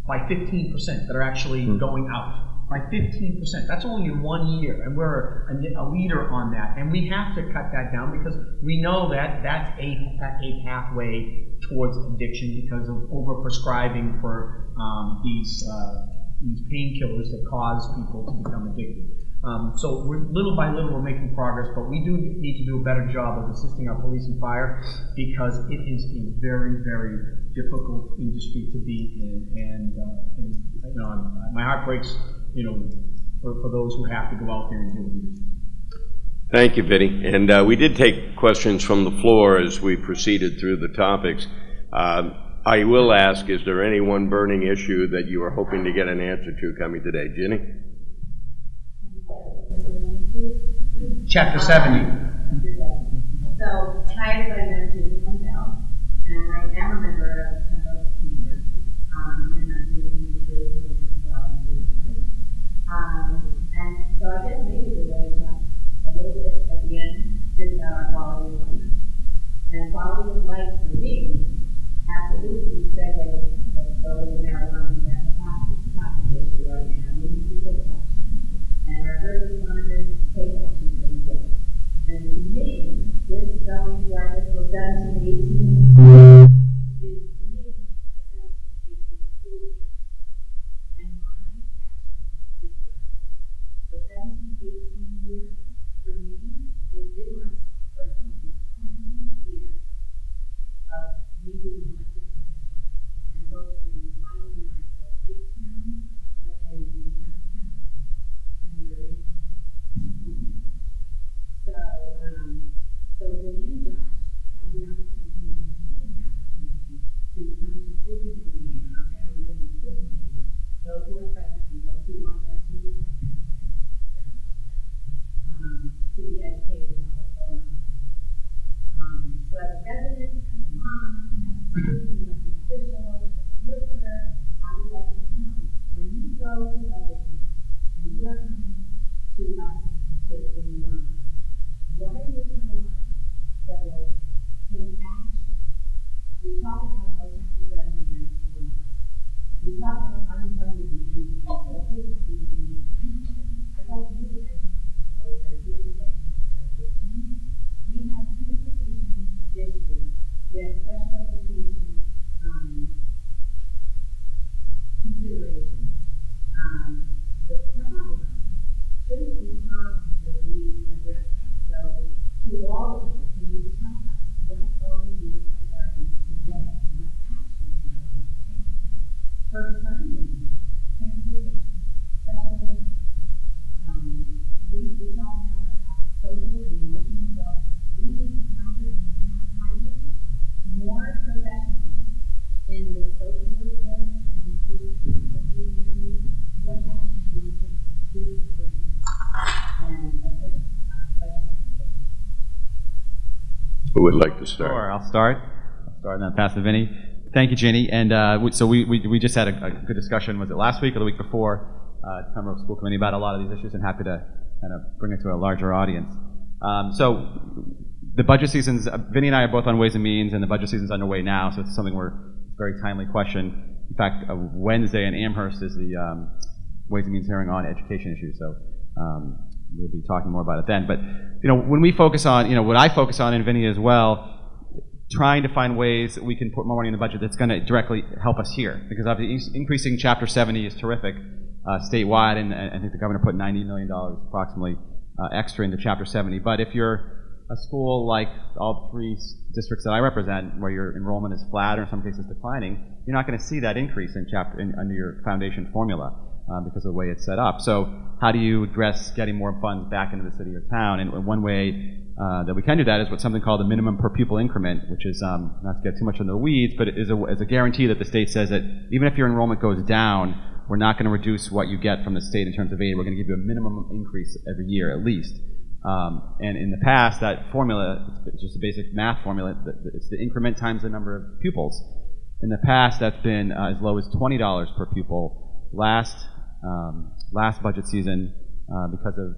by 15% that are actually mm. going out. By 15%. That's only in one year, and we're a, a, leader on that. And we have to cut that down because we know that that's a, a pathway towards addiction because of overprescribing for um, these, uh, these painkillers that cause people to become addicted. Um, so little by little, we're making progress, but we do need to do a better job of assisting our police and fire because it is a very, very difficult industry to be in, and, uh, and you know, my heart breaks, you know, for, for those who have to go out there and deal with it. Thank you, Vinnie. And uh, we did take questions from the floor as we proceeded through the topics. Uh, I will ask, is there any one burning issue that you are hoping to get an answer to coming today? Ginny? Chapter 70. So, hi everybody, I'm Susan Lindell, and I am a member of the Chamber, um, and I'm doing the um, and so I guess maybe the way a little bit at the end is about our quality of life. And quality of life for me absolutely segues over the marijuana and the topic issue right now wherever you want to take action for you did. And to me, this spelling breakfast was 1718. Start? Sure, I'll start. I'll start and then pass to Vinnie. Thank you, Ginny. And uh, we, so we, we, we just had a, a, good discussion, was it last week or the week before, uh, Pembroke School Committee about a lot of these issues and happy to kind of bring it to a larger audience. Um, so the budget seasons, uh, Vinnie and I are both on Ways and Means, and the budget season's underway now, so it's something we're, it's a very timely question. In fact, uh, Wednesday in Amherst is the um, Ways and Means hearing on education issues, so um, we'll be talking more about it then. But, you know, when we focus on, you know, what I focus on, and Vinnie as well, trying to find ways that we can put more money in the budget that's going to directly help us here. Because obviously increasing Chapter 70 is terrific uh, statewide, and, and I think the governor put $90 million approximately uh, extra into Chapter 70. But if you're a school like all three districts that I represent, where your enrollment is flat or in some cases declining, you're not going to see that increase in chapter in, under your foundation formula uh, because of the way it's set up. So, how do you address getting more funds back into the city or town? And one way uh, that we can do that is with something called the minimum per pupil increment, which is um, not to get too much into the weeds, but it is a, is a guarantee that the state says that even if your enrollment goes down, we're not going to reduce what you get from the state in terms of aid. We're going to give you a minimum increase every year at least. Um, and in the past, that formula, it's just a basic math formula, it's the increment times the number of pupils. In the past, that's been uh, as low as $20 per pupil. Last, um, last budget season, uh, because of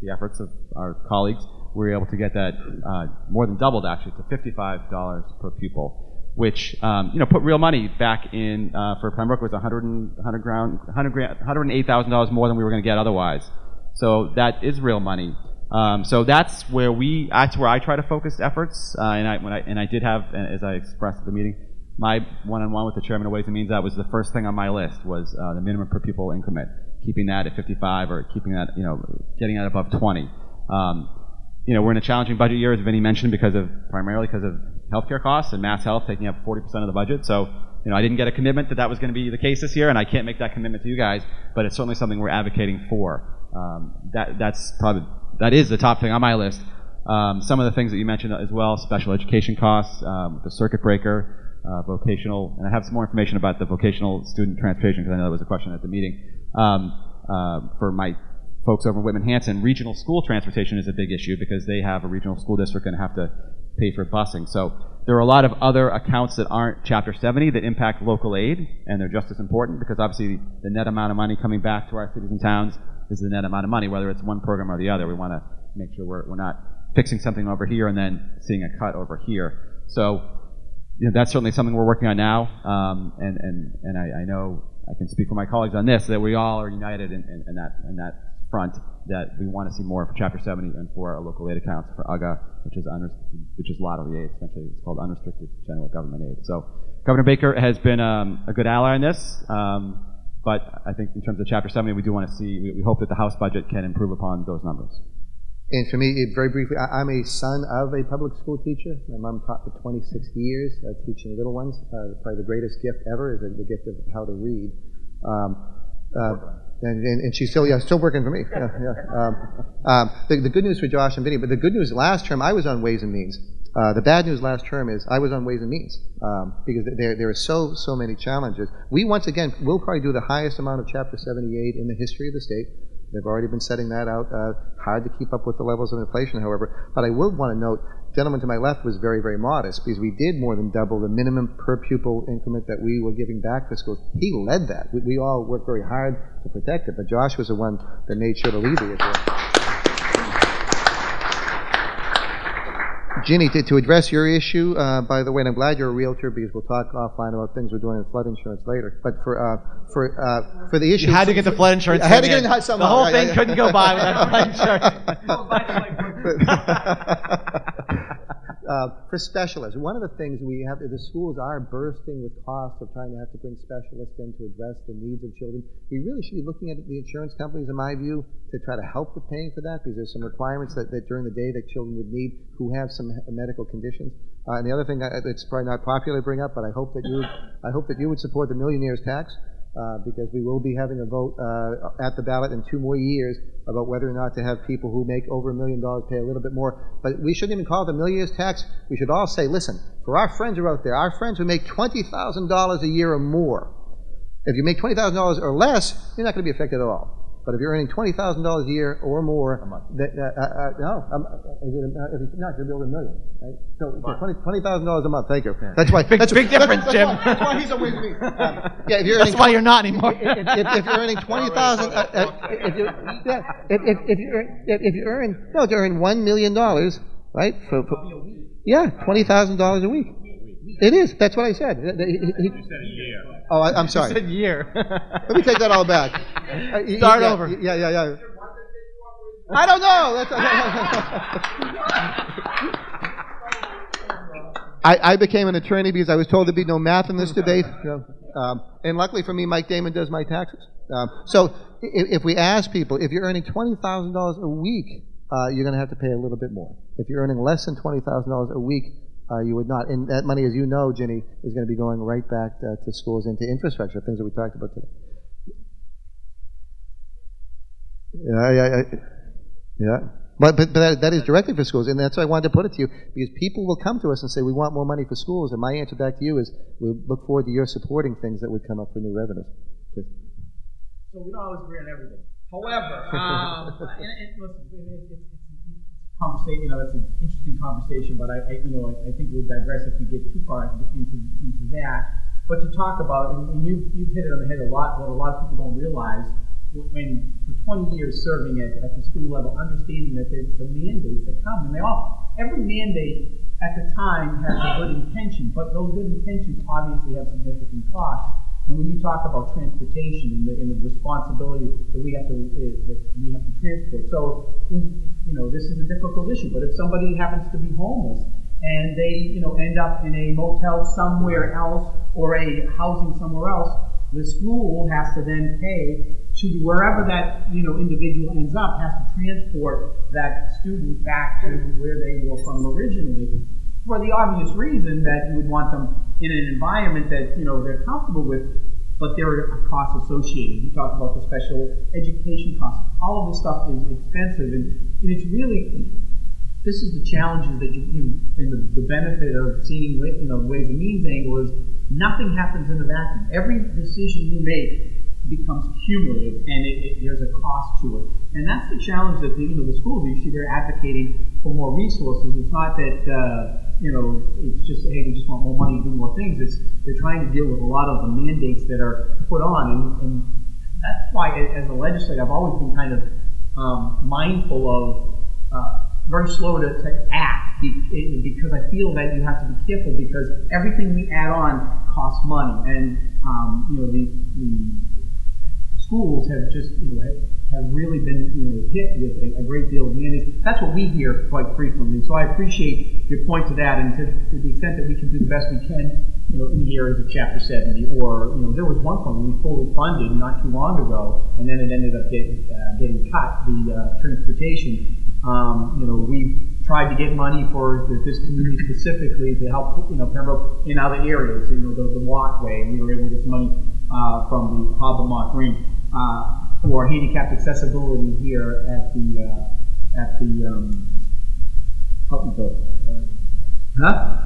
the efforts of our colleagues, we were able to get that uh, more than doubled actually to $55 per pupil, which um, you know put real money back in uh, for Pembroke was 100 and, 100 ground, 100 grand, $108,000 more than we were going to get otherwise. So that is real money. Um, so that's where we, that's where I try to focus efforts. Uh, and I, when I, and I did have, uh, as I expressed at the meeting, my one-on-one with the chairman of Ways and Means, that was the first thing on my list was uh, the minimum per pupil increment, keeping that at 55 or keeping that, you know, getting that above 20. Um, you know, we're in a challenging budget year, as Vinnie mentioned, because of primarily because of healthcare costs and mass health taking up 40% of the budget. So, you know, I didn't get a commitment that that was going to be the case this year, and I can't make that commitment to you guys, but it's certainly something we're advocating for. Um, that that's probably that is the top thing on my list. Um, some of the things that you mentioned as well, special education costs, um, the circuit breaker, uh, vocational, and I have some more information about the vocational student transportation because I know that was a question at the meeting. Um, uh, for my folks over in Whitman Hanson, regional school transportation is a big issue because they have a regional school district and have to pay for busing. So there are a lot of other accounts that aren't Chapter 70 that impact local aid, and they're just as important because obviously the net amount of money coming back to our cities and towns is the net amount of money, whether it's one program or the other. We want to make sure we're, we're not fixing something over here and then seeing a cut over here. So you know, that's certainly something we're working on now, um, and, and, and I, I know I can speak for my colleagues on this, that we all are united in, in, in that, in that front, that we want to see more for Chapter 70 and for our local aid accounts, for UGA, which is, which is lottery aid, essentially it's called unrestricted general government aid. So Governor Baker has been um, a good ally in this, um, but I think in terms of Chapter 70, we do want to see, we, we hope that the House budget can improve upon those numbers. And for me, very briefly, I, I'm a son of a public school teacher. My mom taught for 26 years, uh, teaching little ones. Uh, probably the greatest gift ever is the, the gift of how to read. Um, uh, and, and, and she's still, yeah, still working for me. Yeah, yeah. Um, um, the, the good news for Josh and Vinnie, but the good news last term, I was on Ways and Means. Uh, the bad news last term is I was on Ways and Means um, because there, there are so, so many challenges. We, once again, will probably do the highest amount of Chapter 78 in the history of the state. They've already been setting that out. Uh, hard to keep up with the levels of inflation, however. But I will want to note, gentleman to my left was very, very modest because we did more than double the minimum per pupil increment that we were giving back to schools. He led that. We, we all worked very hard to protect it, but Josh was the one that made sure to lead the issue. Ginny, to, to address your issue, uh, by the way, and I'm glad you're a realtor because we'll talk offline about things we're doing in flood insurance later. But for uh, for uh, for the issue, You had to get the flood insurance. I had to get in. it somehow. The whole Right, thing right. couldn't go by without flood insurance. Oh, by the way, uh, for specialists, one of the things we have, the schools are bursting with costs of trying to have to bring specialists in to address the needs of children. We really should be looking at the insurance companies, in my view, to try to help with paying for that because there's some requirements that, that during the day that children would need who have some medical conditions. Uh, and the other thing uh, probably not popular to bring up, but I hope that you, I hope that you would support the millionaire's tax. Uh, because we will be having a vote uh, at the ballot in two more years about whether or not to have people who make over a million dollars pay a little bit more. But we shouldn't even call it the millionaire's tax. We should all say, listen, for our friends who are out there, our friends who make $20,000 a year or more, if you make $20,000 or less, you're not going to be affected at all. But if you're earning twenty thousand dollars a year or more, that, uh, uh, uh, no, um, uh, is it, uh, if it's not, you'll be over a million, right? So, so twenty, twenty thousand dollars a month, thank you. That's why. Big- that's- big that's- difference, that's Jim. why- That's why he's always me. Um, Yeah, if you're earning. That's why you're not anymore. If, if, if you're earning twenty thousand, uh, uh, if you, yeah, if, if, if you earn, if, if you earn, no, if you earn one million dollars, right, for, for, yeah, twenty thousand dollars a week. It is, that's what I said. He- he- he- Oh, I, I'm sorry. year. Let me take that all back. Uh, Start yeah, over. Yeah, yeah, yeah. I don't know. That's, I, I became an attorney because I was told there'd be no math in this debate. Um, and luckily for me, Mike Damon does my taxes. Um, so if, if we ask people, if you're earning $20,000 a week, uh, you're going to have to pay a little bit more. If you're earning less than $20,000 a week, uh, you would not. And that money, as you know, Ginny, is going to be going right back uh, to schools and to infrastructure, things that we talked about today. Yeah, yeah, yeah. Yeah. But, but, but that, that is directly for schools, and that's why I wanted to put it to you, because people will come to us and say, we want more money for schools, and my answer back to you is, we look forward to your supporting things that would come up for new revenues. Please. So we don't always agree on everything. However, um, and, and listen, it, it, it's, it's a conversation. You know, that's an interesting conversation, but I, I you know, I, I think we'll digress if we get too far into into that. But to talk about, and, and you you've hit it on the head a lot. What a lot of people don't realize when for 20 years serving at, at the school level, understanding that there's the mandates that come, and they all every mandate at the time has a good intention, but those good intentions obviously have significant costs. And when you talk about transportation and the, and the responsibility that we have to uh, that we have to transport, so in, you know this is a difficult issue. But if somebody happens to be homeless and they you know end up in a motel somewhere else or a housing somewhere else, the school has to then pay to wherever that you know individual ends up has to transport that student back to where they were from originally for the obvious reason that you would want them in an environment that you know they're comfortable with, but there are costs associated. You talk about the special education costs. All of this stuff is expensive, and, and it's really this is the challenges that you, and the, the benefit of seeing you know ways and means angle is nothing happens in a vacuum. Every decision you make becomes cumulative, and it, it, there's a cost to it. And that's the challenge that the, you know the schools you see they're advocating for more resources. It's not that uh, you know it's just hey we just want more money to do more things. It's they're trying to deal with a lot of the mandates that are put on, and, and that's why as a legislator I've always been kind of um, mindful of. Uh, very slow to, to act because I feel that you have to be careful because everything we add on costs money, and um, you know the, the schools have just you know have, really been you know hit with a, a, great deal of mandates. That's what we hear quite frequently. So I appreciate your point to that, and to, to the extent that we can do the best we can, you know, in the areas of Chapter 70, or you know, there was one point we fully funded not too long ago, and then it ended up getting uh, getting cut the uh, transportation. Um, you know, we've tried to get money for this community specifically to help, you know, Pembroke in other areas, you know, the, the walkway, and we were able to get money uh, from the Harbor Green uh, for handicapped accessibility here at the, uh, at the, um, help me. Huh?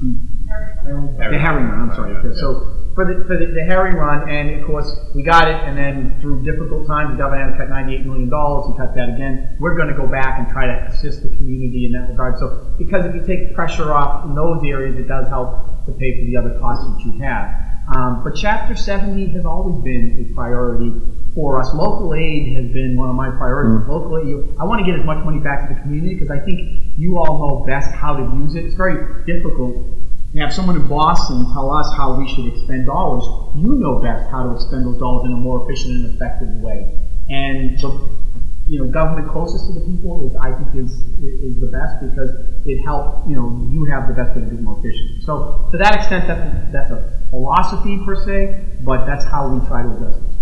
The herring run, I'm sorry. So for the, for the, the herring run, and of course, we got it, and then through difficult times, the governor had to cut $98 million, he cut that again. We're going to go back and try to assist the community in that regard. So, because if you take pressure off in those areas, it does help to pay for the other costs that you have. Um, but Chapter 70 has always been a priority for us. Local aid has been one of my priorities. Local aid, I want to get as much money back to the community because I think you all know best how to use it. It's very difficult to have someone in Boston tell us how we should expend dollars. You know best how to expend those dollars in a more efficient and effective way. And the you know government closest to the people is I think is is the best because it helps you know you have the best way to it more efficiently. So to that extent, that's that's a philosophy per se, but that's how we try to address this.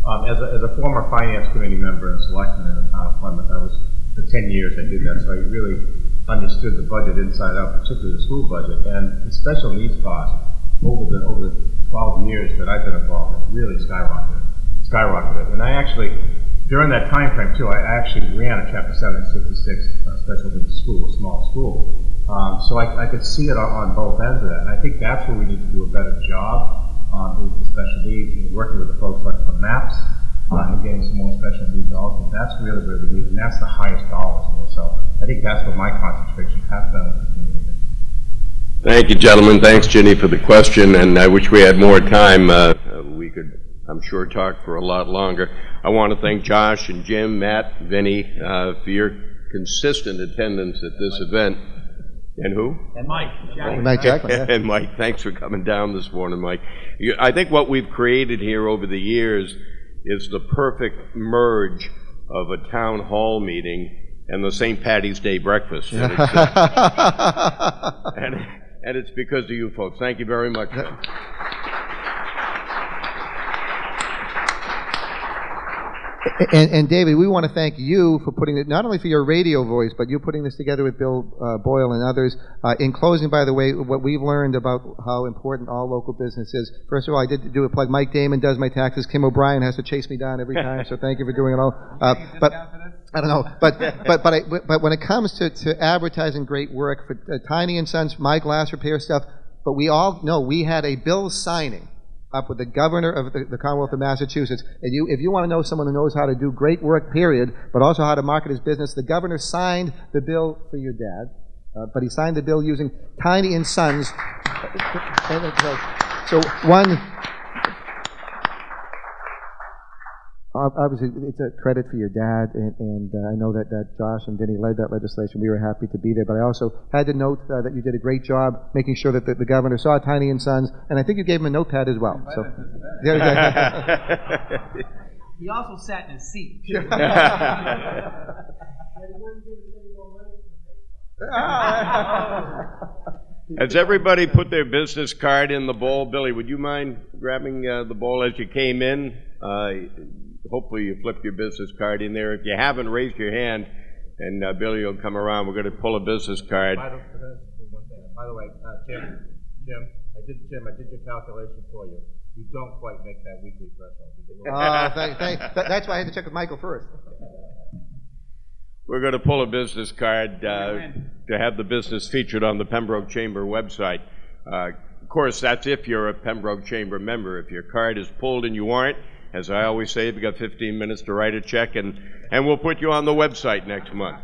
Um, as, a, as a former finance committee member and selectman in the town of Plymouth, I was for 10 years I did that, so I really understood the budget inside out, particularly the school budget, and the special needs cost over the over the 12 years that I've been involved has really skyrocketed, skyrocketed. And I actually, during that time frame too, I actually ran a Chapter 766 uh, special needs school, a small school. Um, so I, I, could see it on, on, both ends of that. And I think that's where we need to do a better job um, with the special needs and working with the folks like the MAPS uh, and getting some more special needs dollars, and that's really where we need, and that's the highest dollars. So I think that's what my concentration has been and continue to. Thank you, gentlemen. Thanks, Ginny, for the question, and I wish we had more time. Uh, I'm sure, talk for a lot longer. I want to thank Josh and Jim, Matt, Vinnie, uh, for your consistent attendance at this event. And who? And Mike, Jack. Mike Jackman, yeah. And Mike, thanks for coming down this morning, Mike. You- I think what we've created here over the years is the perfect merge of a town hall meeting and the St. Patty's Day breakfast. And it's, uh, and, and it's because of you folks. Thank you very much. And, and David, we want to thank you for putting it, not only for your radio voice, but you putting this together with Bill uh, Boyle and others. Uh, in closing, by the way, what we've learned about how important all local business is. First of all, I did do a plug. Mike Damon does my taxes. Kim O'Brien has to chase me down every time, so thank you for doing it all. Uh, but I don't know, but but but I, but when it comes to, to advertising great work for uh, Tiny and Sons, my glass repair stuff, but we all know we had a bill signing up with the governor of the, the Commonwealth of Massachusetts. And you, if you want to know someone who knows how to do great work, period, but also how to market his business, the governor signed the bill for your dad. Uh, but he signed the bill using Tiny and Sons. So one, obviously, it's a credit for your dad, and, and uh, I know that, that Josh and Vinnie led that legislation. We were happy to be there, but I also had to note uh, that you did a great job making sure that the, the governor saw Tiny and Sons, and I think you gave him a notepad as well. So, Yeah, yeah. He also sat in his seat. Has everybody put their business card in the bowl? Billy, would you mind grabbing uh, the bowl as you came in? Uh, hopefully you flipped your business card in there. If you haven't, raise your hand, and uh, Billy will come around. We're going to pull a business card. By the, by the way, uh, Jim, Jim, I did, Jim, I did your calculation for you. You don't quite make that weekly threshold. You did a little- Oh, thank, thank, that's why I had to check with Michael first. We're going to pull a business card uh, to have the business featured on the Pembroke Chamber website. Uh, Of course, that's if you're a Pembroke Chamber member. If your card is pulled and you aren't, as I always say, you've got 15 minutes to write a check, and, and we'll put you on the website next month.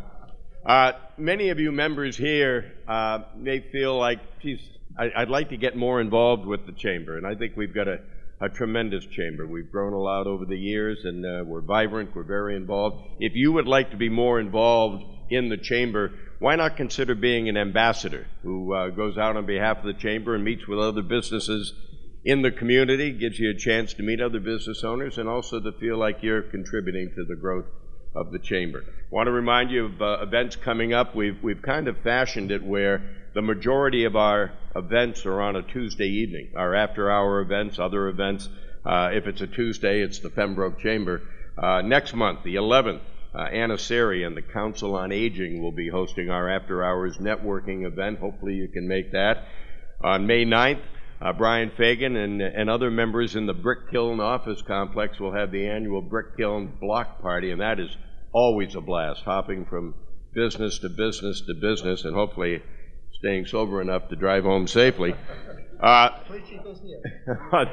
Uh, Many of you members here uh, may feel like, geez, I- I'd like to get more involved with the chamber, and I think we've got a a tremendous chamber. We've grown a lot over the years, and uh, we're vibrant, we're very involved. If you would like to be more involved in the chamber, why not consider being an ambassador who uh, goes out on behalf of the chamber and meets with other businesses in the community, gives you a chance to meet other business owners, and also to feel like you're contributing to the growth of the chamber. Want to remind you of uh, events coming up. We've, we've kind of fashioned it where the majority of our events are on a Tuesday evening. Our after-hour events, other events. Uh, if it's a Tuesday, it's the Pembroke Chamber. Uh, next month, the 11th, uh, Anna and the Council on Aging will be hosting our after-hours networking event. Hopefully, you can make that. On May 9th, uh, Brian Fagan and, and other members in the Brick Kiln office complex will have the annual Brick Kiln Block Party, and that is always a blast, hopping from business to business to business, and hopefully staying sober enough to drive home safely. Uh,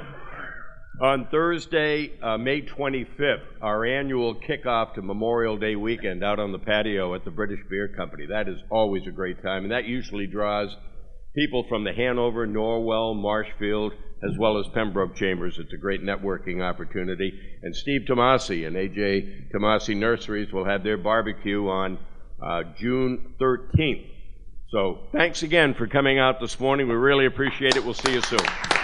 on, Thursday, uh, May 25th, our annual kickoff to Memorial Day weekend out on the patio at the British Beer Company. That is always a great time, and that usually draws people from the Hanover, Norwell, Marshfield, as well as Pembroke Chambers. It's a great networking opportunity. And Steve Tomasi and AJ Tomasi Nurseries will have their barbecue on uh, June 13th. So thanks again for coming out this morning. We really appreciate it. We'll see you soon.